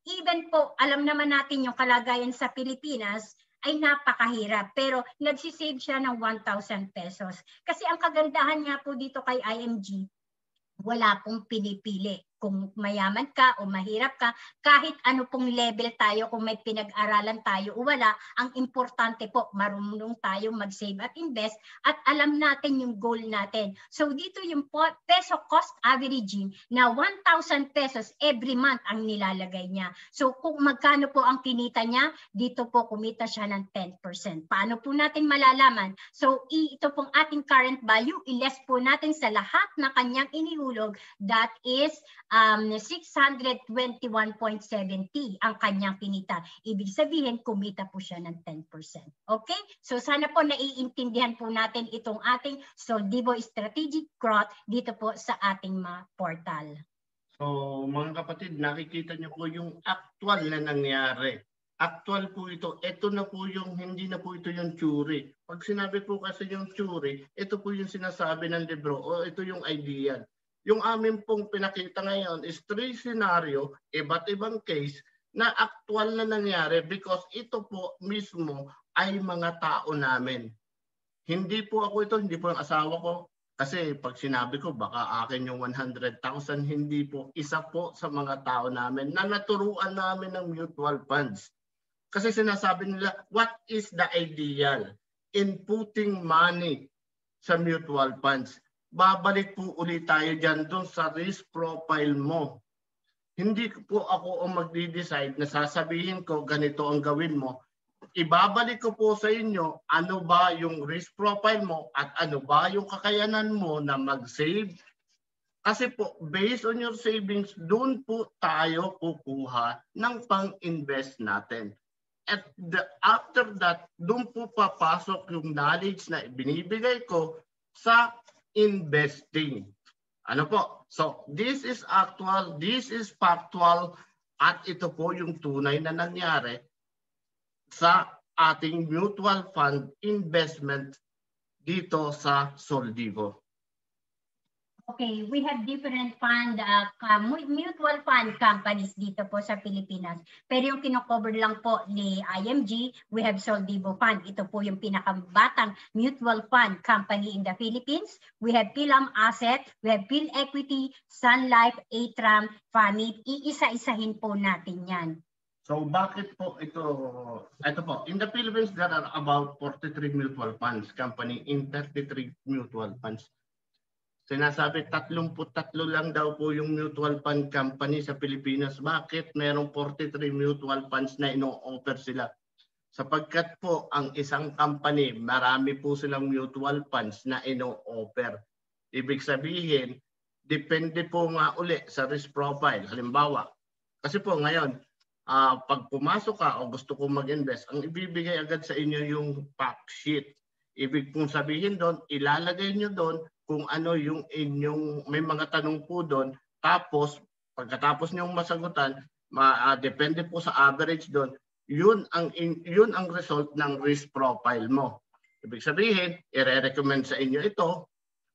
Even po, alam naman natin yung kalagayan sa Pilipinas ay napakahirap. Pero nagsisave siya ng 1,000 pesos. Kasi ang kagandahan nga po dito kay IMG, wala pong pinipili kung mayaman ka o mahirap ka, kahit ano pong level tayo, kung may pinag-aralan tayo o wala, ang importante po, marunong tayo mag-save at invest at alam natin yung goal natin. So dito yung peso cost averaging na 1,000 pesos every month ang nilalagay niya. So kung magkano po ang kinita niya, dito po kumita siya ng 10%. Paano po natin malalaman? So ito pong ating current value, iles po natin sa lahat na kanyang inihulog, that is um, 621.70 ang kanyang kinita. Ibig sabihin, kumita po siya ng 10%. Okay? So sana po naiintindihan po natin itong ating Soldivo Strategic Growth dito po sa ating mga portal. So mga kapatid, nakikita niyo po yung actual na nangyari. Actual po ito. Ito na po yung, hindi na po ito yung theory. Pag sinabi po kasi yung theory, ito po yung sinasabi ng libro o ito yung ideal. Yung amin pong pinakita ngayon is three scenario, iba't ibang case na actual na nangyari because ito po mismo ay mga tao namin. Hindi po ako ito, hindi po ang asawa ko. Kasi pag sinabi ko, baka akin yung 100,000, hindi po. Isa po sa mga tao namin na naturuan namin ng mutual funds. Kasi sinasabi nila, what is the ideal in putting money sa mutual funds? Babalik po ulit tayo dyan doon sa risk profile mo. Hindi po ako ang magdi-decide na sasabihin ko ganito ang gawin mo ibabalik ko po sa inyo ano ba yung risk profile mo at ano ba yung kakayanan mo na mag-save. Kasi po, based on your savings, doon po tayo kukuha ng pang-invest natin. At the, after that, doon po papasok yung knowledge na binibigay ko sa investing. Ano po? So, this is actual, this is factual, at ito po yung tunay na nangyari sa ating mutual fund investment dito sa Soldivo. Okay, we have different fund, uh, mutual fund companies dito po sa Pilipinas. Pero yung kinocover lang po ni IMG, we have Soldivo Fund. Ito po yung pinakabatang mutual fund company in the Philippines. We have Pilam Asset, we have Pil Equity, Sun Life, Atram, Famit. Iisa-isahin po natin yan. So bakit po ito, ito po, in the Philippines there are about 43 mutual funds company in 33 mutual funds. Sinasabi 33 lang daw po yung mutual fund company sa Pilipinas. Bakit merong 43 mutual funds na ino-offer sila? Sapagkat po ang isang company, marami po silang mutual funds na ino-offer. Ibig sabihin, depende po nga uli sa risk profile. Halimbawa, kasi po ngayon, uh, pag pumasok ka o gusto ko mag-invest, ang ibibigay agad sa inyo yung fact sheet. Ibig kong sabihin doon, ilalagay nyo doon kung ano yung inyong, may mga tanong po doon. Tapos, pagkatapos nyo masagutan, ma, uh, depende po sa average doon, yun ang, in, yun ang result ng risk profile mo. Ibig sabihin, i-recommend sa inyo ito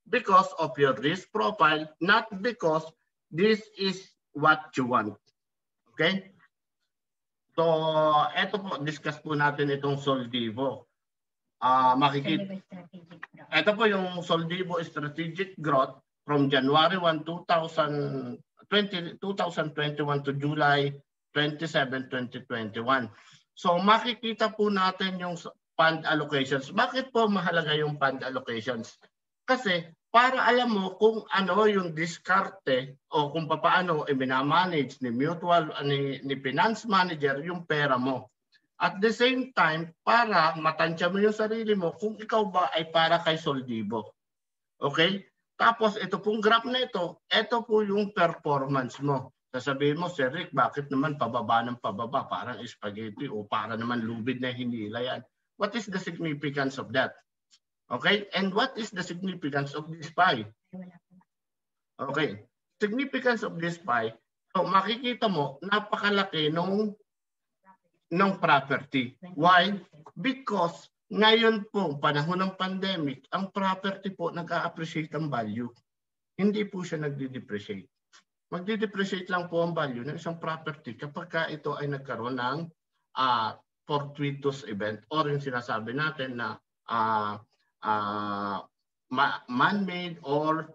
because of your risk profile, not because this is what you want. Okay? So, eto po, discuss po natin itong Soldivo. Uh, makikita. Ito po yung Soldivo Strategic Growth from January 1, 2020, 2021 to July 27, 2021. So makikita po natin yung fund allocations. Bakit po mahalaga yung fund allocations? Kasi para alam mo kung ano yung diskarte o kung paano i-manage ni mutual ni, ni finance manager yung pera mo. At the same time, para matansya mo yung sarili mo kung ikaw ba ay para kay Soldibo. Okay? Tapos ito pong graph na ito, ito po yung performance mo. Sasabihin mo, Sir Rick, bakit naman pababa ng pababa? Parang spaghetti o para naman lubid na hinila yan. What is the significance of that? Okay? And what is the significance of this pie? Okay. Significance of this pie, so makikita mo, napakalaki nung ng property. Why? Because ngayon po, panahon ng pandemic, ang property po nag-a-appreciate ang value. Hindi po siya nagdi-depreciate. Magdi-depreciate lang po ang value ng isang property kapag ka ito ay nagkaroon ng uh, fortuitous event or yung sinasabi natin na uh, uh, man-made or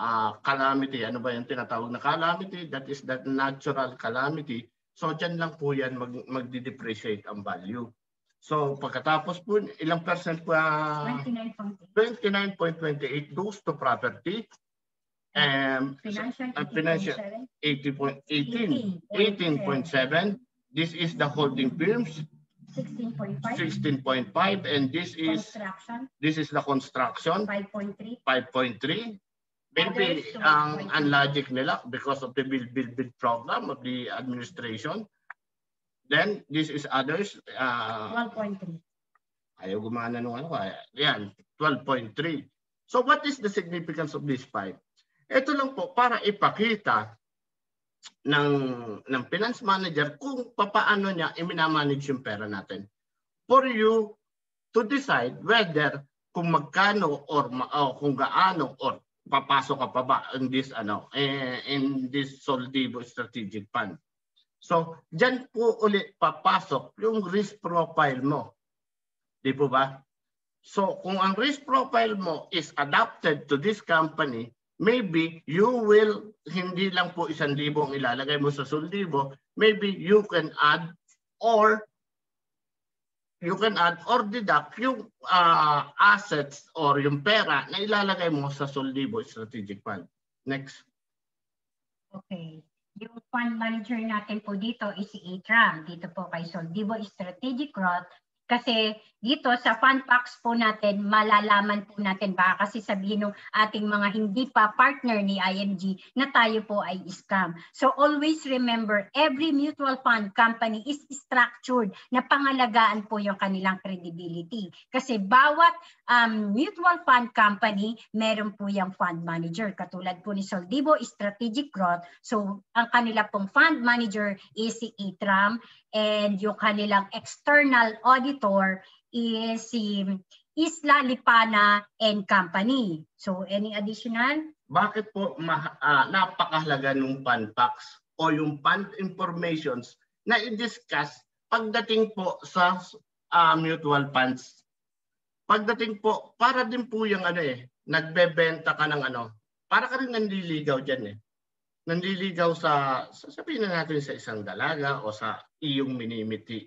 uh, calamity. Ano ba yung tinatawag na calamity? That is that natural calamity. So dyan lang po yan mag, mag-depreciate ang value. So pagkatapos po, ilang percent pa? 29.28 goes to property. And financial, uh, financial 80.18, 18.7. This is the holding firms. 16.5. 16.5 and this is construction. this is the construction 5.3. 5.3 maybe ang ang logic nila because of the build build build program of the administration. Then this is others uh, 12.3 ayaw gumana nung ano kaya yan 12.3 so what is the significance of this five ito lang po para ipakita ng ng finance manager kung paano niya i-manage yung pera natin. For you to decide whether kung magkano or oh, kung gaano or papasok ka pa ba in this ano eh, in this Soldivo strategic fund. So, diyan po ulit papasok yung risk profile mo. Di po ba? So kung ang risk profile mo is adapted to this company, maybe you will, hindi lang po isang libo ang ilalagay mo sa suldibo, maybe you can add or you can add or deduct yung uh, assets or yung pera na ilalagay mo sa Soldibo Strategic Fund. Next. Okay. Yung fund manager natin po dito is si ATRAM. Dito po kay Soldibo Strategic Growth kasi dito sa fun packs po natin, malalaman po natin ba kasi sabihin ng ating mga hindi pa partner ni IMG na tayo po ay scam. So always remember, every mutual fund company is structured na pangalagaan po yung kanilang credibility. Kasi bawat um, mutual fund company, meron po yung fund manager. Katulad po ni Soldivo, Strategic Growth. So ang kanila pong fund manager is si ITRAM and yung kanilang external auditor is si Isla Lipana and Company. So any additional? Bakit po ma- uh, napakahalaga ng packs o yung fund informations na i-discuss pagdating po sa uh, mutual funds? Pagdating po, para din po yung ano eh, nagbebenta ka ng ano, para ka rin nanliligaw dyan eh nanliligaw sa, sasabihin na natin sa isang dalaga o sa iyong minimiti.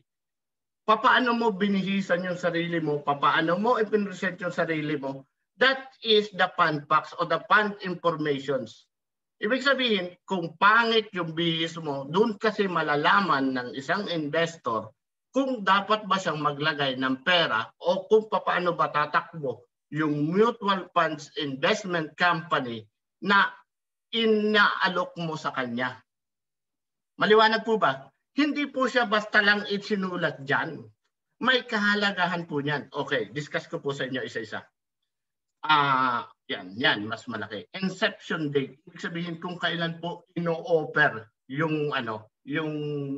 Papaano mo binihisan yung sarili mo? Papaano mo ipinresent yung sarili mo? That is the fund facts o the fund informations. Ibig sabihin, kung pangit yung bihis mo, doon kasi malalaman ng isang investor kung dapat ba siyang maglagay ng pera o kung paano ba tatakbo yung mutual funds investment company na inaalok mo sa kanya. Maliwanag po ba? Hindi po siya basta lang isinulat dyan. May kahalagahan po niyan. Okay, discuss ko po sa inyo isa-isa. Ah, uh, yan, yan, mas malaki. Inception date. Ibig sabihin kung kailan po ino-offer yung ano, yung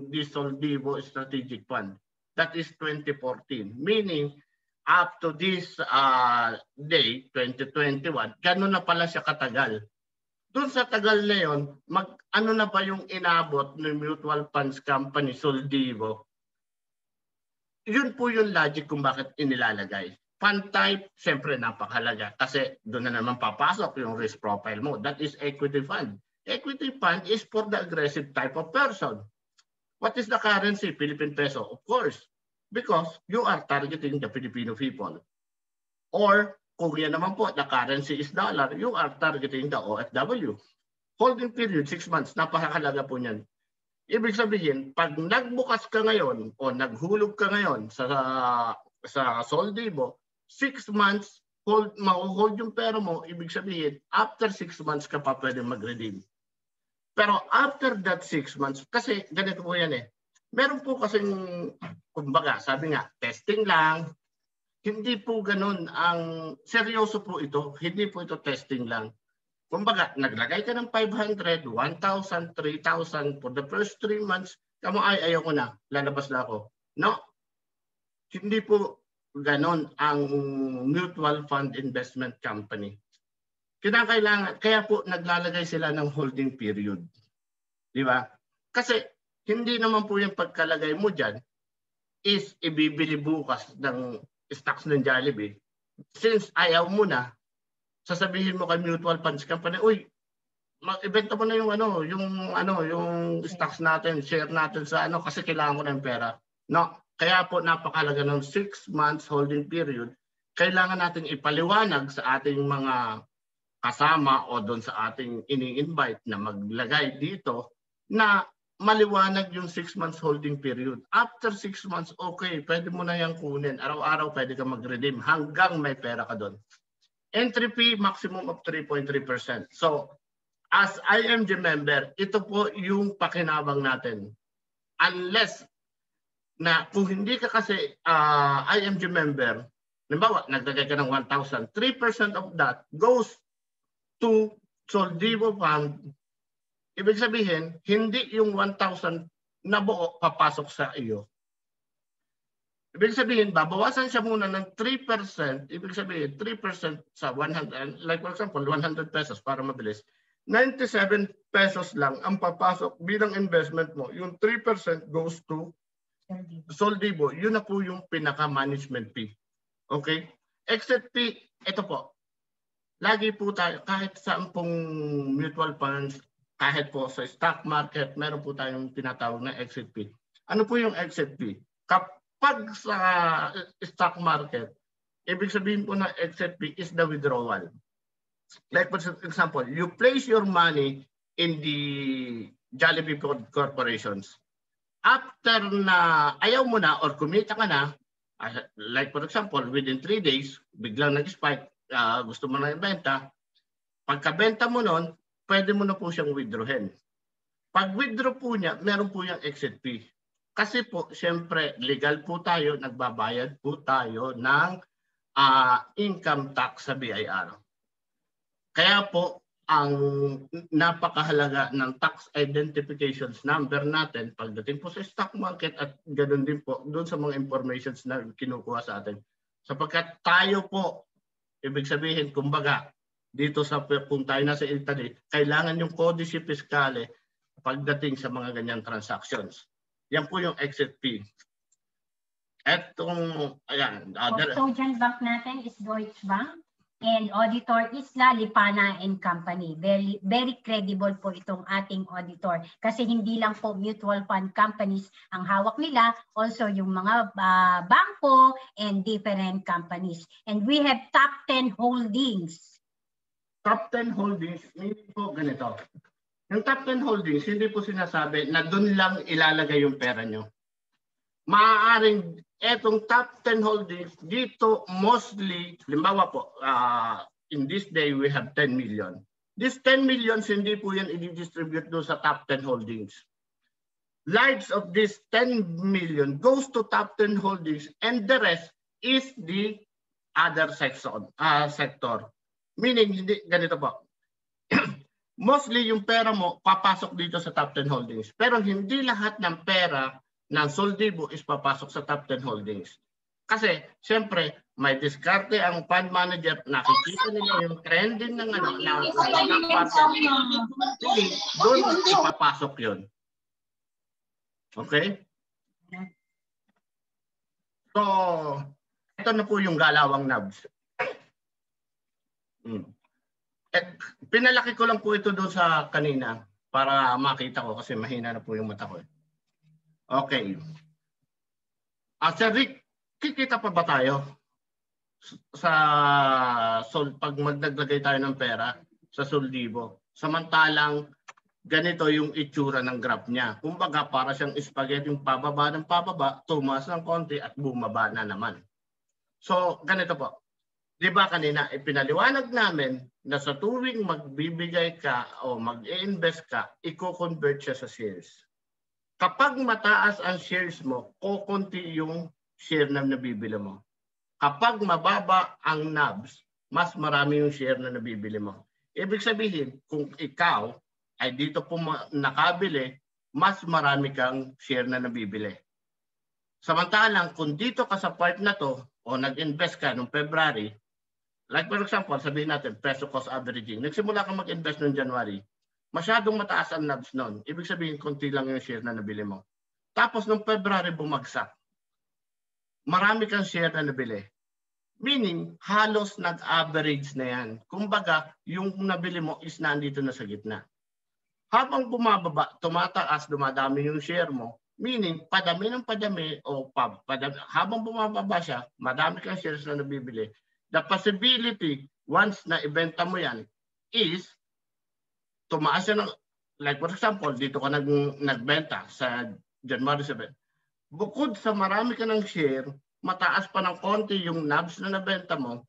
Disolvivo Strategic Fund. That is 2014. Meaning, up to this uh, day, 2021, gano'n na pala siya katagal doon sa tagal na yon, mag, ano na ba yung inabot ng mutual funds company Soldivo? Yun po yung logic kung bakit inilalagay. Fund type, siyempre napakahalaga kasi doon na naman papasok yung risk profile mo. That is equity fund. Equity fund is for the aggressive type of person. What is the currency? Philippine peso, of course. Because you are targeting the Filipino people. Or kung yan naman po, the currency is dollar, you are targeting the OFW. Holding period, 6 months, napakahalaga po niyan. Ibig sabihin, pag nagbukas ka ngayon o naghulog ka ngayon sa sa Soldibo, 6 months hold ma-hold yung pera mo, ibig sabihin, after 6 months ka pa pwede mag-redeem. Pero after that 6 months, kasi ganito po yan eh. Meron po kasing, kumbaga, sabi nga, testing lang, hindi po ganun. Ang seryoso po ito, hindi po ito testing lang. Kumbaga, naglagay ka ng 500, 1,000, 3,000 for the first 3 months, kamo ay ayaw ko na, lalabas na ako. No, hindi po ganon ang mutual fund investment company. Kinakailangan, kaya po naglalagay sila ng holding period. Di ba? Kasi hindi naman po yung pagkalagay mo dyan is ibibili bukas ng stocks ng Jollibee, since ayaw mo na, sasabihin mo kay mutual funds company, uy, mag-ibenta mo na yung ano, yung ano, yung stocks natin, share natin sa ano kasi kailangan ko ng pera. No, kaya po napakalaga ng 6 months holding period. Kailangan natin ipaliwanag sa ating mga kasama o doon sa ating ini-invite na maglagay dito na maliwanag yung 6 months holding period. After 6 months, okay, pwede mo na yan kunin. Araw-araw pwede ka mag-redeem hanggang may pera ka doon. Entry fee, maximum of 3.3%. So, as IMG member, ito po yung pakinabang natin. Unless na kung hindi ka kasi uh, ah, IMG member, halimbawa, naglagay ka ng 1,000, 3% of that goes to Soldivo Fund Ibig sabihin, hindi yung 1,000 na buo papasok sa iyo. Ibig sabihin, babawasan siya muna ng 3%. Ibig sabihin, 3% sa 100, like for example, 100 pesos para mabilis. 97 pesos lang ang papasok bilang investment mo. Yung 3% goes to Soldibo. Yun na po yung pinaka-management fee. Okay? exit fee, ito po. Lagi po tayo, kahit sa pong mutual funds, kahit po sa stock market, meron po tayong tinatawag na exit fee. Ano po yung exit fee? Kapag sa stock market, ibig sabihin po na exit fee is the withdrawal. Like for example, you place your money in the Jollibee corporations. After na ayaw mo na or kumita ka na, like for example, within 3 days, biglang nag-spike, uh, gusto mo na ibenta, pagkabenta mo nun, pwede mo na po siyang withdrawin. Pag withdraw po niya, meron po yung exit fee. Kasi po, siyempre, legal po tayo, nagbabayad po tayo ng uh, income tax sa BIR. Kaya po, ang napakahalaga ng tax identifications number natin pagdating po sa stock market at ganoon din po doon sa mga informations na kinukuha sa atin. Sapagkat tayo po, ibig sabihin, kumbaga, dito sa kung tayo nasa Italy, kailangan yung codice fiscale pagdating sa mga ganyang transactions. Yan po yung exit fee. Etong, ayan. Other, Custodian bank natin is Deutsche Bank and auditor is Lalipana and Company. Very very credible po itong ating auditor kasi hindi lang po mutual fund companies ang hawak nila, also yung mga uh, bangko and different companies. And we have top 10 holdings. Top 10 holdings, meaning po ganito. Yung top 10 holdings, hindi po sinasabi na doon lang ilalagay yung pera nyo. Maaaring etong top 10 holdings dito mostly, limbawa po, uh, in this day we have 10 million. This 10 million hindi po yan i-distribute doon sa top 10 holdings. Lives of this 10 million goes to top 10 holdings and the rest is the other section, uh, sector. Meaning, hindi, ganito po. [CLEARS THROAT] Mostly yung pera mo papasok dito sa top 10 holdings. Pero hindi lahat ng pera ng Soldibo is papasok sa top 10 holdings. Kasi, siyempre, may diskarte ang fund manager, nakikita nila yung trending ng ano, Hindi, doon ipapasok yun. Okay? So, ito na po yung galawang nabs. Hmm. Eh, pinalaki ko lang po ito doon sa kanina para makita ko kasi mahina na po yung mata ko. Eh. Okay. Ah, Sir Rick, kikita pa ba tayo sa sol pag magdaglagay tayo ng pera sa Soldibo? Samantalang ganito yung itsura ng graph niya. Kumbaga para siyang spaghetti yung pababa ng pababa, tumas ng konti at bumaba na naman. So ganito po. Di ba kanina ipinaliwanag namin na sa tuwing magbibigay ka o mag-invest ka, i-convert siya sa shares kapag mataas ang shares mo, kukunti yung share na nabibili mo. Kapag mababa ang NABs, mas marami yung share na nabibili mo. Ibig sabihin, kung ikaw ay dito po nakabili, mas marami kang share na nabibili. Samantalang kung dito ka sa part na to o nag-invest ka noong February, like for example, sabihin natin peso cost averaging, nagsimula ka mag-invest noong January, masyadong mataas ang nabs noon. Ibig sabihin, konti lang yung share na nabili mo. Tapos nung February bumagsak, marami kang share na nabili. Meaning, halos nag-average na yan. Kumbaga, yung nabili mo is nandito na sa gitna. Habang bumababa, tumataas, dumadami yung share mo. Meaning, padami ng padami o pa, padami, habang bumababa siya, madami kang shares na nabibili. The possibility, once na ibenta mo yan, is tumaas siya ng, like for example, dito ka nag, nagbenta sa January 7. Bukod sa marami ka ng share, mataas pa ng konti yung nabs na nabenta mo,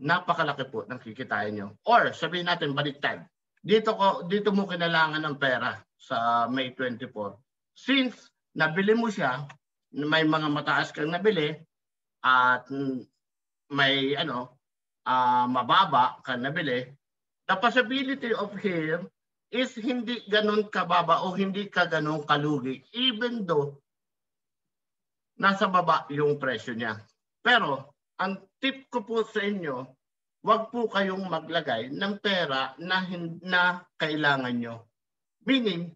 napakalaki po ng kikitain nyo. Or sabihin natin baliktad, dito ko dito mo kailangan ng pera sa May 24. Since nabili mo siya, may mga mataas kang nabili at may ano uh, mababa ka nabili, the possibility of here is hindi ganun kababa o hindi ka ganun kalugi even though nasa baba yung presyo niya. Pero ang tip ko po sa inyo, wag po kayong maglagay ng pera na, na kailangan nyo. Meaning,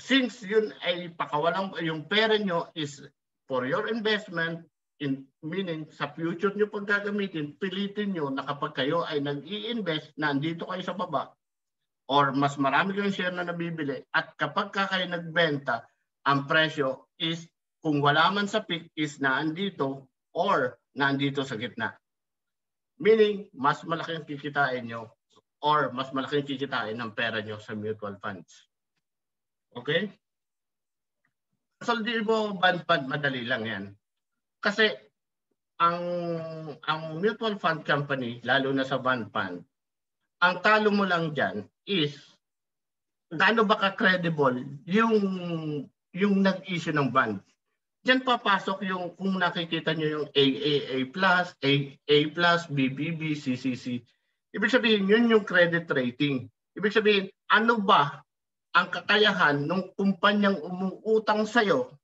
since yun ay pakawalang, yung pera nyo is for your investment, In, meaning, sa future nyo pag gagamitin, pilitin nyo na kapag kayo ay nag-i-invest, nandito kayo sa baba, or mas marami kayong share na nabibili, at kapag ka kayo nagbenta, ang presyo is, kung wala man sa peak, is naandito or nandito sa gitna. Meaning, mas malaki ang kikitain nyo or mas malaki ang kikitain ng pera nyo sa mutual funds. Okay? Soldibo band fund, madali lang yan. Kasi ang ang mutual fund company, lalo na sa bond fund, ang talo mo lang diyan is gaano ba ka-credible yung yung nag-issue ng bond. Diyan papasok yung kung nakikita niyo yung AAA+, A, A+, BBB, CCC. Ibig sabihin, yun yung credit rating. Ibig sabihin, ano ba ang kakayahan ng kumpanyang umuutang sa'yo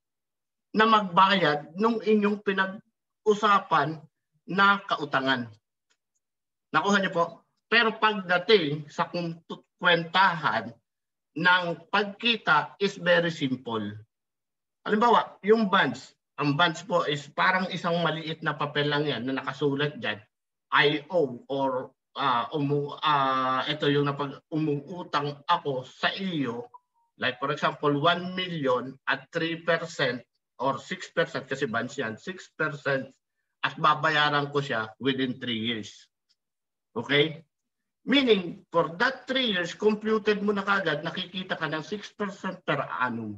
na magbayad nung inyong pinag-usapan na kautangan. Nakuha niyo po? Pero pagdating sa kwentahan ng pagkita is very simple. Halimbawa, yung bonds, ang bonds po is parang isang maliit na papel lang yan na nakasulat dyan, IO or uh, umu, uh, ito yung napag umuutang ako sa iyo, like for example, 1 million at 3% or 6% kasi bonds yan, 6% at babayaran ko siya within 3 years. Okay? Meaning, for that 3 years, computed mo na kagad, nakikita ka ng 6% per annum.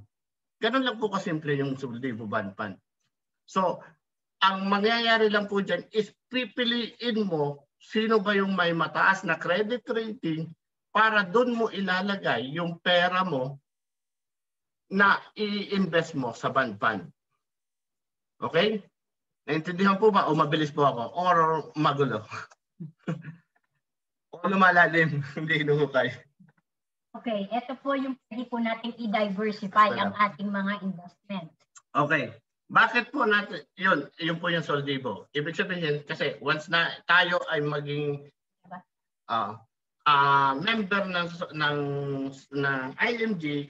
Ganun lang po kasimple yung Suldivo Bond Fund. So, ang mangyayari lang po dyan is pipiliin mo sino ba yung may mataas na credit rating para doon mo ilalagay yung pera mo na i-invest mo sa bond fund. Okay? Naintindihan po ba o mabilis po ako or magulo? [LAUGHS] o lumalalim, [LAUGHS] hindi inuhukay. Okay, ito po yung pwede po natin i-diversify ang ating mga investment. Okay. Bakit po natin, yun, yun po yung soldibo. Ibig sabihin, kasi once na tayo ay maging uh, uh, member ng, ng, ng IMG,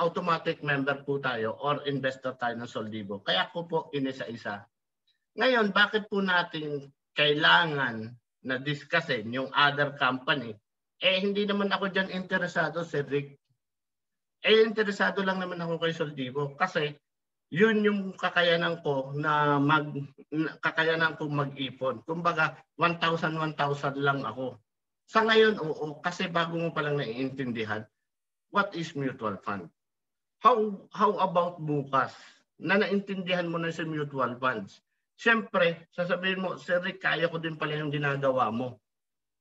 automatic member po tayo or investor tayo ng Soldibo. Kaya ko po inisa-isa. Ngayon, bakit po natin kailangan na discussin yung other company? Eh, hindi naman ako dyan interesado, Cedric. Eh, interesado lang naman ako kay Soldibo kasi yun yung kakayanan ko na mag kakayanan ko mag-ipon. Kumbaga 1,000 1,000 lang ako. Sa ngayon oo kasi bago mo pa lang naiintindihan what is mutual fund. How, how about bukas na naintindihan mo na sa mutual funds? Siyempre, sasabihin mo, Sir Rick, kaya ko din pala yung ginagawa mo.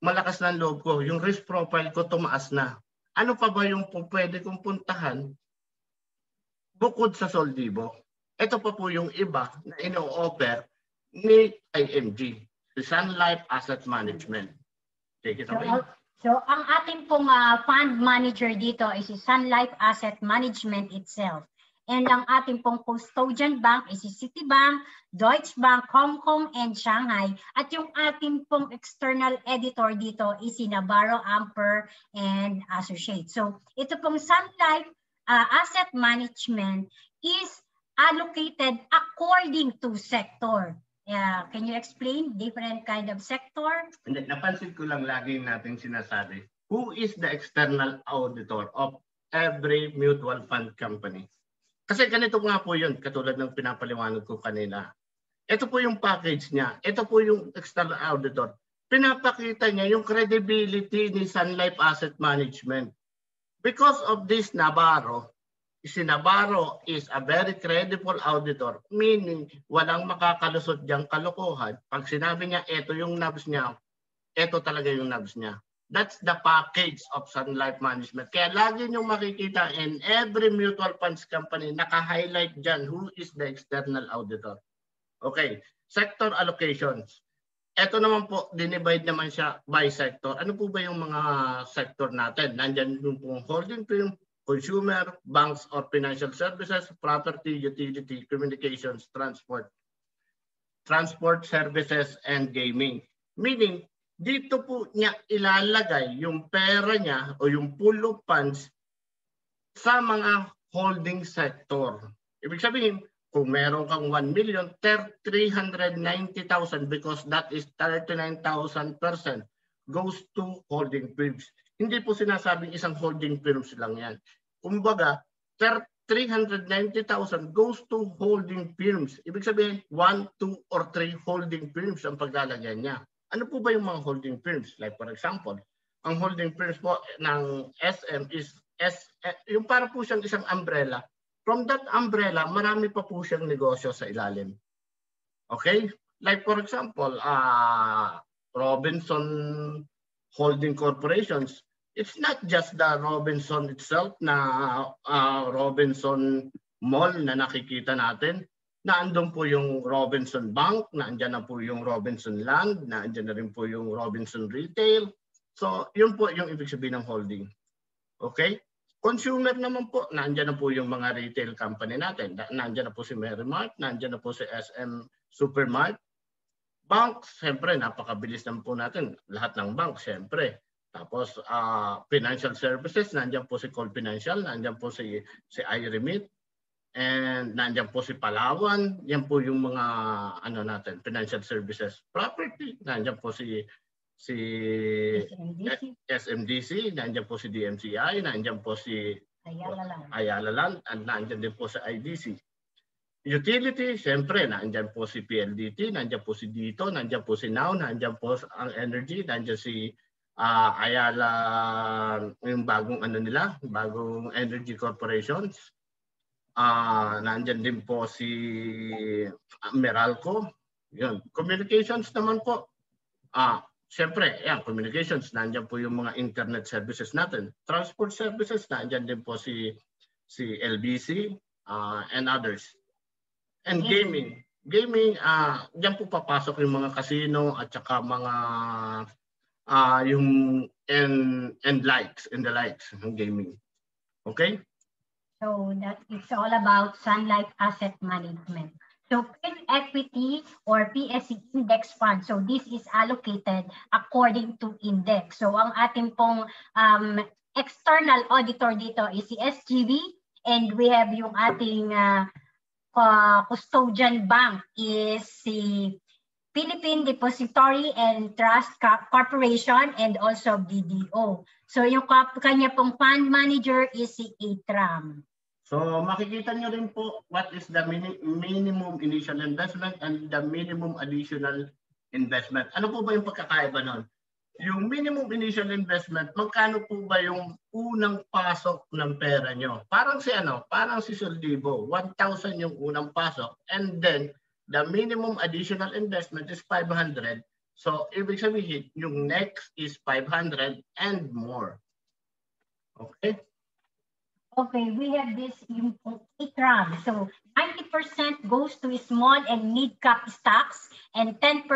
Malakas na loob ko. Yung risk profile ko tumaas na. Ano pa ba yung pwede kong puntahan bukod sa Soldibo? Ito pa po yung iba na ino-offer ni IMG, Sun Life Asset Management. Take it away. So, ang ating pong uh, fund manager dito is si Sun Life Asset Management itself. And ang ating pong custodian bank is si Citibank, Deutsche Bank, Hong Kong, and Shanghai. At yung ating pong external editor dito is si Navarro, Amper, and Associates. So ito pong Sun Life uh, Asset Management is allocated according to sector. Yeah, can you explain different kind of sector? Hindi, napansin ko lang lagi natin sinasabi, who is the external auditor of every mutual fund company? Kasi ganito nga po yun, katulad ng pinapaliwanag ko kanina. Ito po yung package niya. Ito po yung external auditor. Pinapakita niya yung credibility ni Sun Life Asset Management. Because of this Navarro, si Navarro is a very credible auditor, meaning walang makakalusot diyang kalokohan. Pag sinabi niya, ito yung nabs niya, ito talaga yung nabs niya. That's the package of Sun Life Management. Kaya lagi niyong makikita in every mutual funds company, naka-highlight dyan who is the external auditor. Okay, sector allocations. Ito naman po, dinivide naman siya by sector. Ano po ba yung mga sector natin? Nandyan yung pong holding firm, consumer, banks or financial services, property, utility, communications, transport, transport services, and gaming. Meaning, dito po niya ilalagay yung pera niya o yung pool of funds sa mga holding sector. Ibig sabihin, kung meron kang 1 million, 390,000 because that is 39,000% goes to holding firms. Hindi po sinasabing isang holding firms lang yan. Kumbaga, 390,000 goes to holding firms. Ibig sabihin, 1, 2, or 3 holding firms ang paglalagyan niya. Ano po ba yung mga holding firms? Like for example, ang holding firms po ng SM is S, eh, yung para po siyang isang umbrella From that umbrella, marami pa po siyang negosyo sa ilalim. Okay? Like for example, uh, Robinson Holding Corporations, it's not just the Robinson itself na uh, Robinson Mall na nakikita natin. Naandun po yung Robinson Bank, naandyan na po yung Robinson Land, naandyan na rin po yung Robinson Retail. So, yun po yung ibig sabihin ng holding. Okay? Consumer naman po, nandiyan na po yung mga retail company natin. Nandiyan na po si Merrimart, nandiyan na po si SM Supermart. Bank, siyempre, napakabilis naman po natin. Lahat ng bank, siyempre. Tapos, uh, financial services, nandiyan po si Call Financial, nandiyan po si, si iRemit, and nandiyan po si Palawan. Yan po yung mga ano natin, financial services. Property, nandiyan po si si SMDC, SMDC nandiyan po si DMCI, nandiyan po si Ayala Land, Ayala Land at nandiyan din po sa IDC. Utility, siyempre, nandiyan po si PLDT, nandiyan po si Dito, nandiyan po si Now, nandiyan po ang Energy, nandiyan si uh, Ayala, yung bagong ano nila, bagong Energy Corporations. Uh, nandiyan din po si Meralco. Yun. Communications naman po. Ah, Siyempre, yan, communications, nandiyan po yung mga internet services natin. Transport services, nandiyan din po si si LBC uh, and others. And gaming. Gaming, uh, diyan po papasok yung mga casino at saka mga uh, yung and and likes and the likes ng gaming. Okay? So that it's all about Sunlight Asset Management. So equity or PSC index fund. So this is allocated according to index. So ang ating pong um, external auditor dito is si SGB and we have yung ating uh, custodian bank is si Philippine Depository and Trust Corporation and also BDO. So yung kanya pong fund manager is si ATRAM. So makikita nyo rin po what is the mini minimum initial investment and the minimum additional investment. Ano po ba yung pagkakaiba nun? Yung minimum initial investment, magkano po ba yung unang pasok ng pera nyo? Parang si ano, parang si Soldibo, 1,000 yung unang pasok and then the minimum additional investment is 500. So ibig sabihin, yung next is 500 and more. Okay? Okay, we have this yung ITRAM. So 90% goes to small and mid-cap stocks and 10%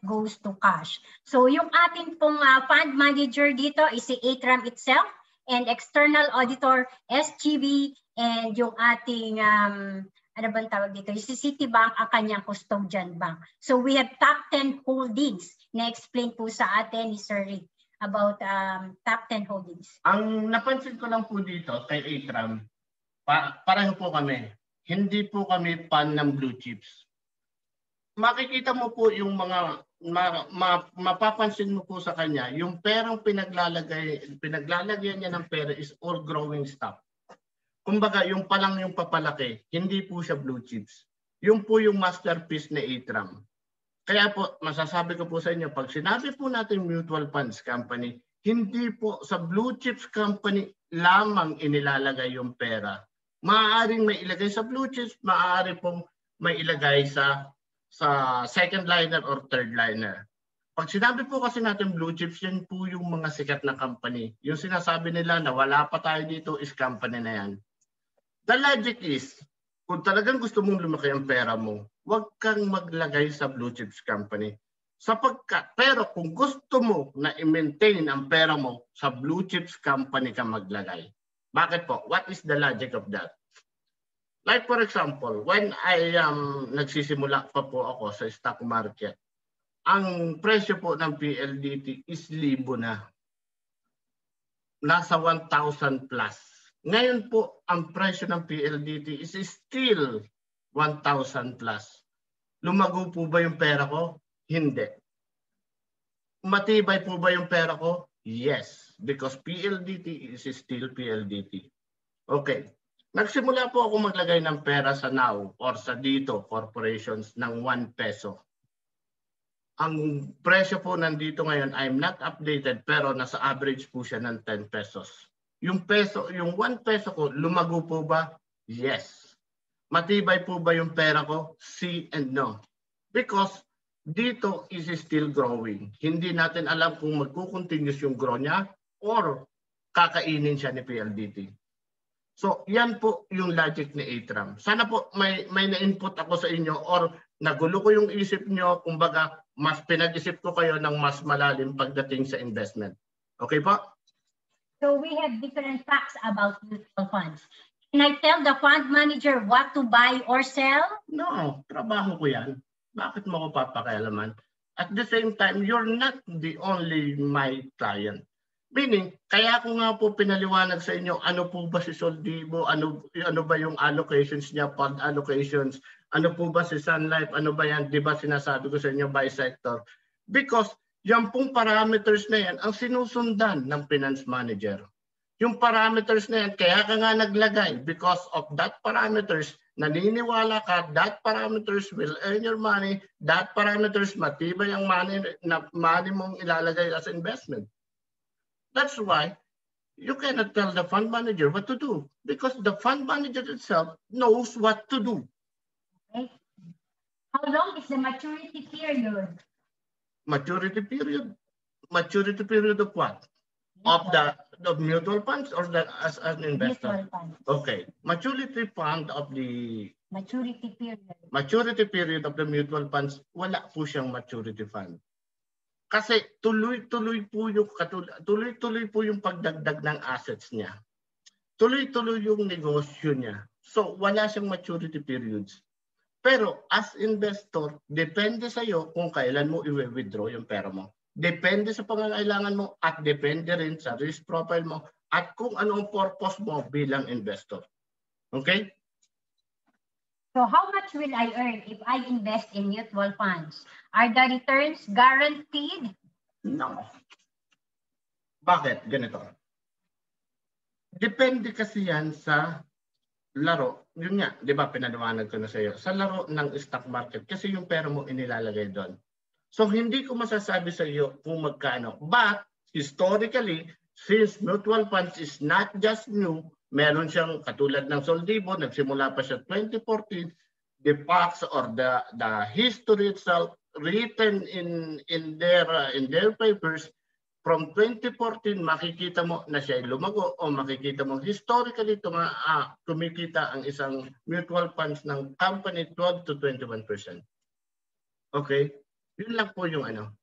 goes to cash. So yung ating pong uh, fund manager dito is si ATRAM itself and external auditor SGB and yung ating um, ano bang tawag dito? Si Citibank ang kanyang custodian bank. So we have top 10 holdings na explain po sa atin ni Sir Rick about um, top 10 holdings? Ang napansin ko lang po dito kay Atram, pa pareho po kami. Hindi po kami fan ng blue chips. Makikita mo po yung mga ma, ma, mapapansin mo po sa kanya, yung perang pinaglalagay pinaglalagyan niya ng pera is all growing stock. Kumbaga, yung palang yung papalaki, hindi po siya blue chips. Yung po yung masterpiece ni Atram. Kaya po, masasabi ko po sa inyo, pag sinabi po natin mutual funds company, hindi po sa blue chips company lamang inilalagay yung pera. Maaaring may ilagay sa blue chips, maaari pong may ilagay sa sa second liner or third liner. Pag sinabi po kasi natin blue chips, yan po yung mga sikat na company. Yung sinasabi nila na wala pa tayo dito is company na yan. The logic is, kung talagang gusto mong lumaki ang pera mo, huwag kang maglagay sa blue chips company. Sapagkat, pero kung gusto mo na i-maintain ang pera mo, sa blue chips company ka maglagay. Bakit po? What is the logic of that? Like for example, when I um, nagsisimula pa po ako sa stock market, ang presyo po ng PLDT is libo na. Nasa 1,000 plus. Ngayon po, ang presyo ng PLDT is still 1,000 plus. Lumago po ba yung pera ko? Hindi. Matibay po ba yung pera ko? Yes. Because PLDT is still PLDT. Okay. Nagsimula po ako maglagay ng pera sa now or sa dito corporations ng 1 peso. Ang presyo po nandito ngayon, I'm not updated pero nasa average po siya ng 10 pesos. Yung peso, yung 1 peso ko, lumago po ba? Yes. Matibay po ba yung pera ko? See and no. Because dito is still growing. Hindi natin alam kung magkukontinuous yung grow niya or kakainin siya ni PLDT. So, yan po yung logic ni Atram. Sana po may, may na-input ako sa inyo or nagulo ko yung isip nyo, kumbaga, mas pinag-isip ko kayo ng mas malalim pagdating sa investment. Okay po? So we have different facts about mutual funds. Can I tell the fund manager what to buy or sell? No, trabaho ko yan. Bakit mo ko papakialaman? At the same time, you're not the only my client. Meaning, kaya ko nga po pinaliwanag sa inyo ano po ba si Soldibo, ano, ano ba yung allocations niya, pod allocations, ano po ba si Sun Life, ano ba yan, di ba sinasabi ko sa inyo by sector? Because yan pong parameters na yan ang sinusundan ng finance manager. Yung parameters na yan, kaya ka nga naglagay because of that parameters, naniniwala ka, that parameters will earn your money, that parameters matibay ang money na money mong ilalagay as investment. That's why you cannot tell the fund manager what to do because the fund manager itself knows what to do. Okay. How long is the maturity period? Maturity period? Maturity period of what? Of the of mutual funds or the as an investor? Okay. Maturity fund of the Maturity period. maturity period of the mutual funds, wala po siyang maturity fund. Kasi tuloy-tuloy po yung tuloy-tuloy po yung pagdagdag ng assets niya. Tuloy-tuloy yung negosyo niya. So wala siyang maturity periods. Pero as investor, depende sa iyo kung kailan mo i-withdraw yung pera mo. Depende sa pangangailangan mo at depende rin sa risk profile mo at kung ano ang purpose mo bilang investor. Okay? So how much will I earn if I invest in mutual funds? Are the returns guaranteed? No. Bakit? Ganito. Depende kasi yan sa laro. Yun nga, di ba, pinaliwanag ko na sa iyo. Sa laro ng stock market kasi yung pera mo inilalagay doon. So hindi ko masasabi sa iyo kung magkano. But historically, since mutual funds is not just new, meron siyang katulad ng Soldibo, nagsimula pa siya 2014, the facts or the the history itself written in in their uh, in their papers from 2014 makikita mo na siya ay lumago o makikita mo historically tuma, ah, kumikita ang isang mutual funds ng company 12 to 21%. Okay? Yun lang po yung ano.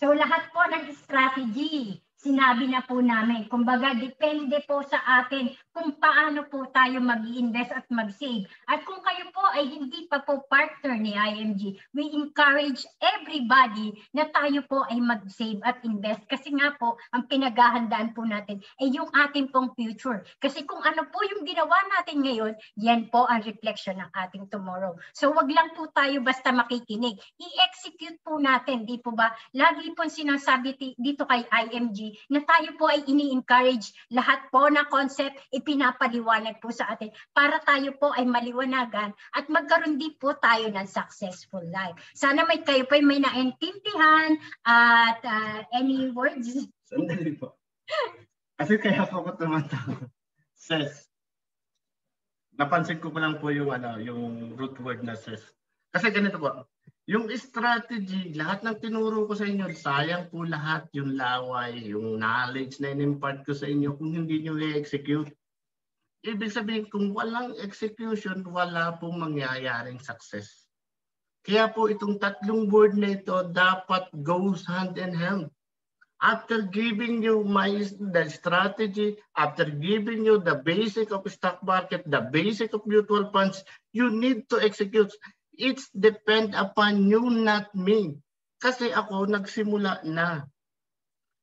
So lahat po ng strategy, sinabi na po namin. Kumbaga, depende po sa atin kung paano po tayo mag invest at mag-save. At kung kayo po ay hindi pa po partner ni IMG, we encourage everybody na tayo po ay mag-save at invest. Kasi nga po, ang pinaghahandaan po natin ay yung ating pong future. Kasi kung ano po yung ginawa natin ngayon, yan po ang reflection ng ating tomorrow. So wag lang po tayo basta makikinig. I-execute po natin, di po ba? Lagi po sinasabi dito kay IMG na tayo po ay ini-encourage lahat po na concept ipinapaliwanag po sa atin para tayo po ay maliwanagan at magkaroon din po tayo ng successful life. Sana may kayo po ay may naintindihan at uh, any words? [LAUGHS] Sandali po. Kasi kaya po ako tumatawa. Ses. Napansin ko pa lang po yung ano, yung root word na ses. Kasi ganito po, yung strategy, lahat ng tinuro ko sa inyo, sayang po lahat yung laway, yung knowledge na in-impart ko sa inyo kung hindi nyo i-execute. Ibig sabihin, kung walang execution, wala pong mangyayaring success. Kaya po itong tatlong word na ito dapat goes hand in hand. After giving you my the strategy, after giving you the basic of stock market, the basic of mutual funds, you need to execute it's depend upon you, not me. Kasi ako nagsimula na.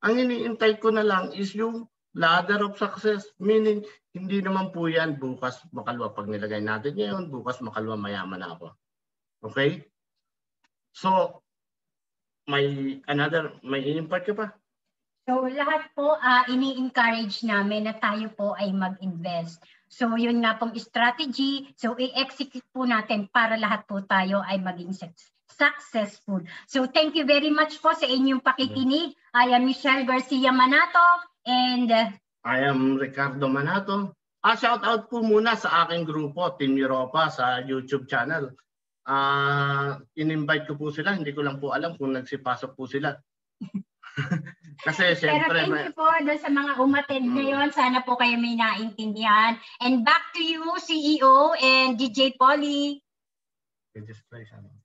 Ang iniintay ko na lang is yung ladder of success. Meaning, Hindi naman po yan bukas makalwa pag nilagay natin ngayon, bukas makalwa mayaman na ako. Okay? So, may another, may in-impart ka pa? So lahat po ah, ini-encourage namin na tayo po ay mag-invest. So yun nga pong strategy, so i-execute po natin para lahat po tayo ay maging suc- successful. So thank you very much po sa inyong pakikinig. I am Michelle Garcia Manato and uh, I am Ricardo Manato. Ah, shout out po muna sa aking grupo, Team Europa sa YouTube channel. Ah, in-invite ko po sila, hindi ko lang po alam kung nagsipasok po sila. [LAUGHS] Kasi pero siyempre, thank may, you po doon sa mga umattend ngayon. Sana po kayo may naintindihan. And back to you, CEO and DJ Polly. siya.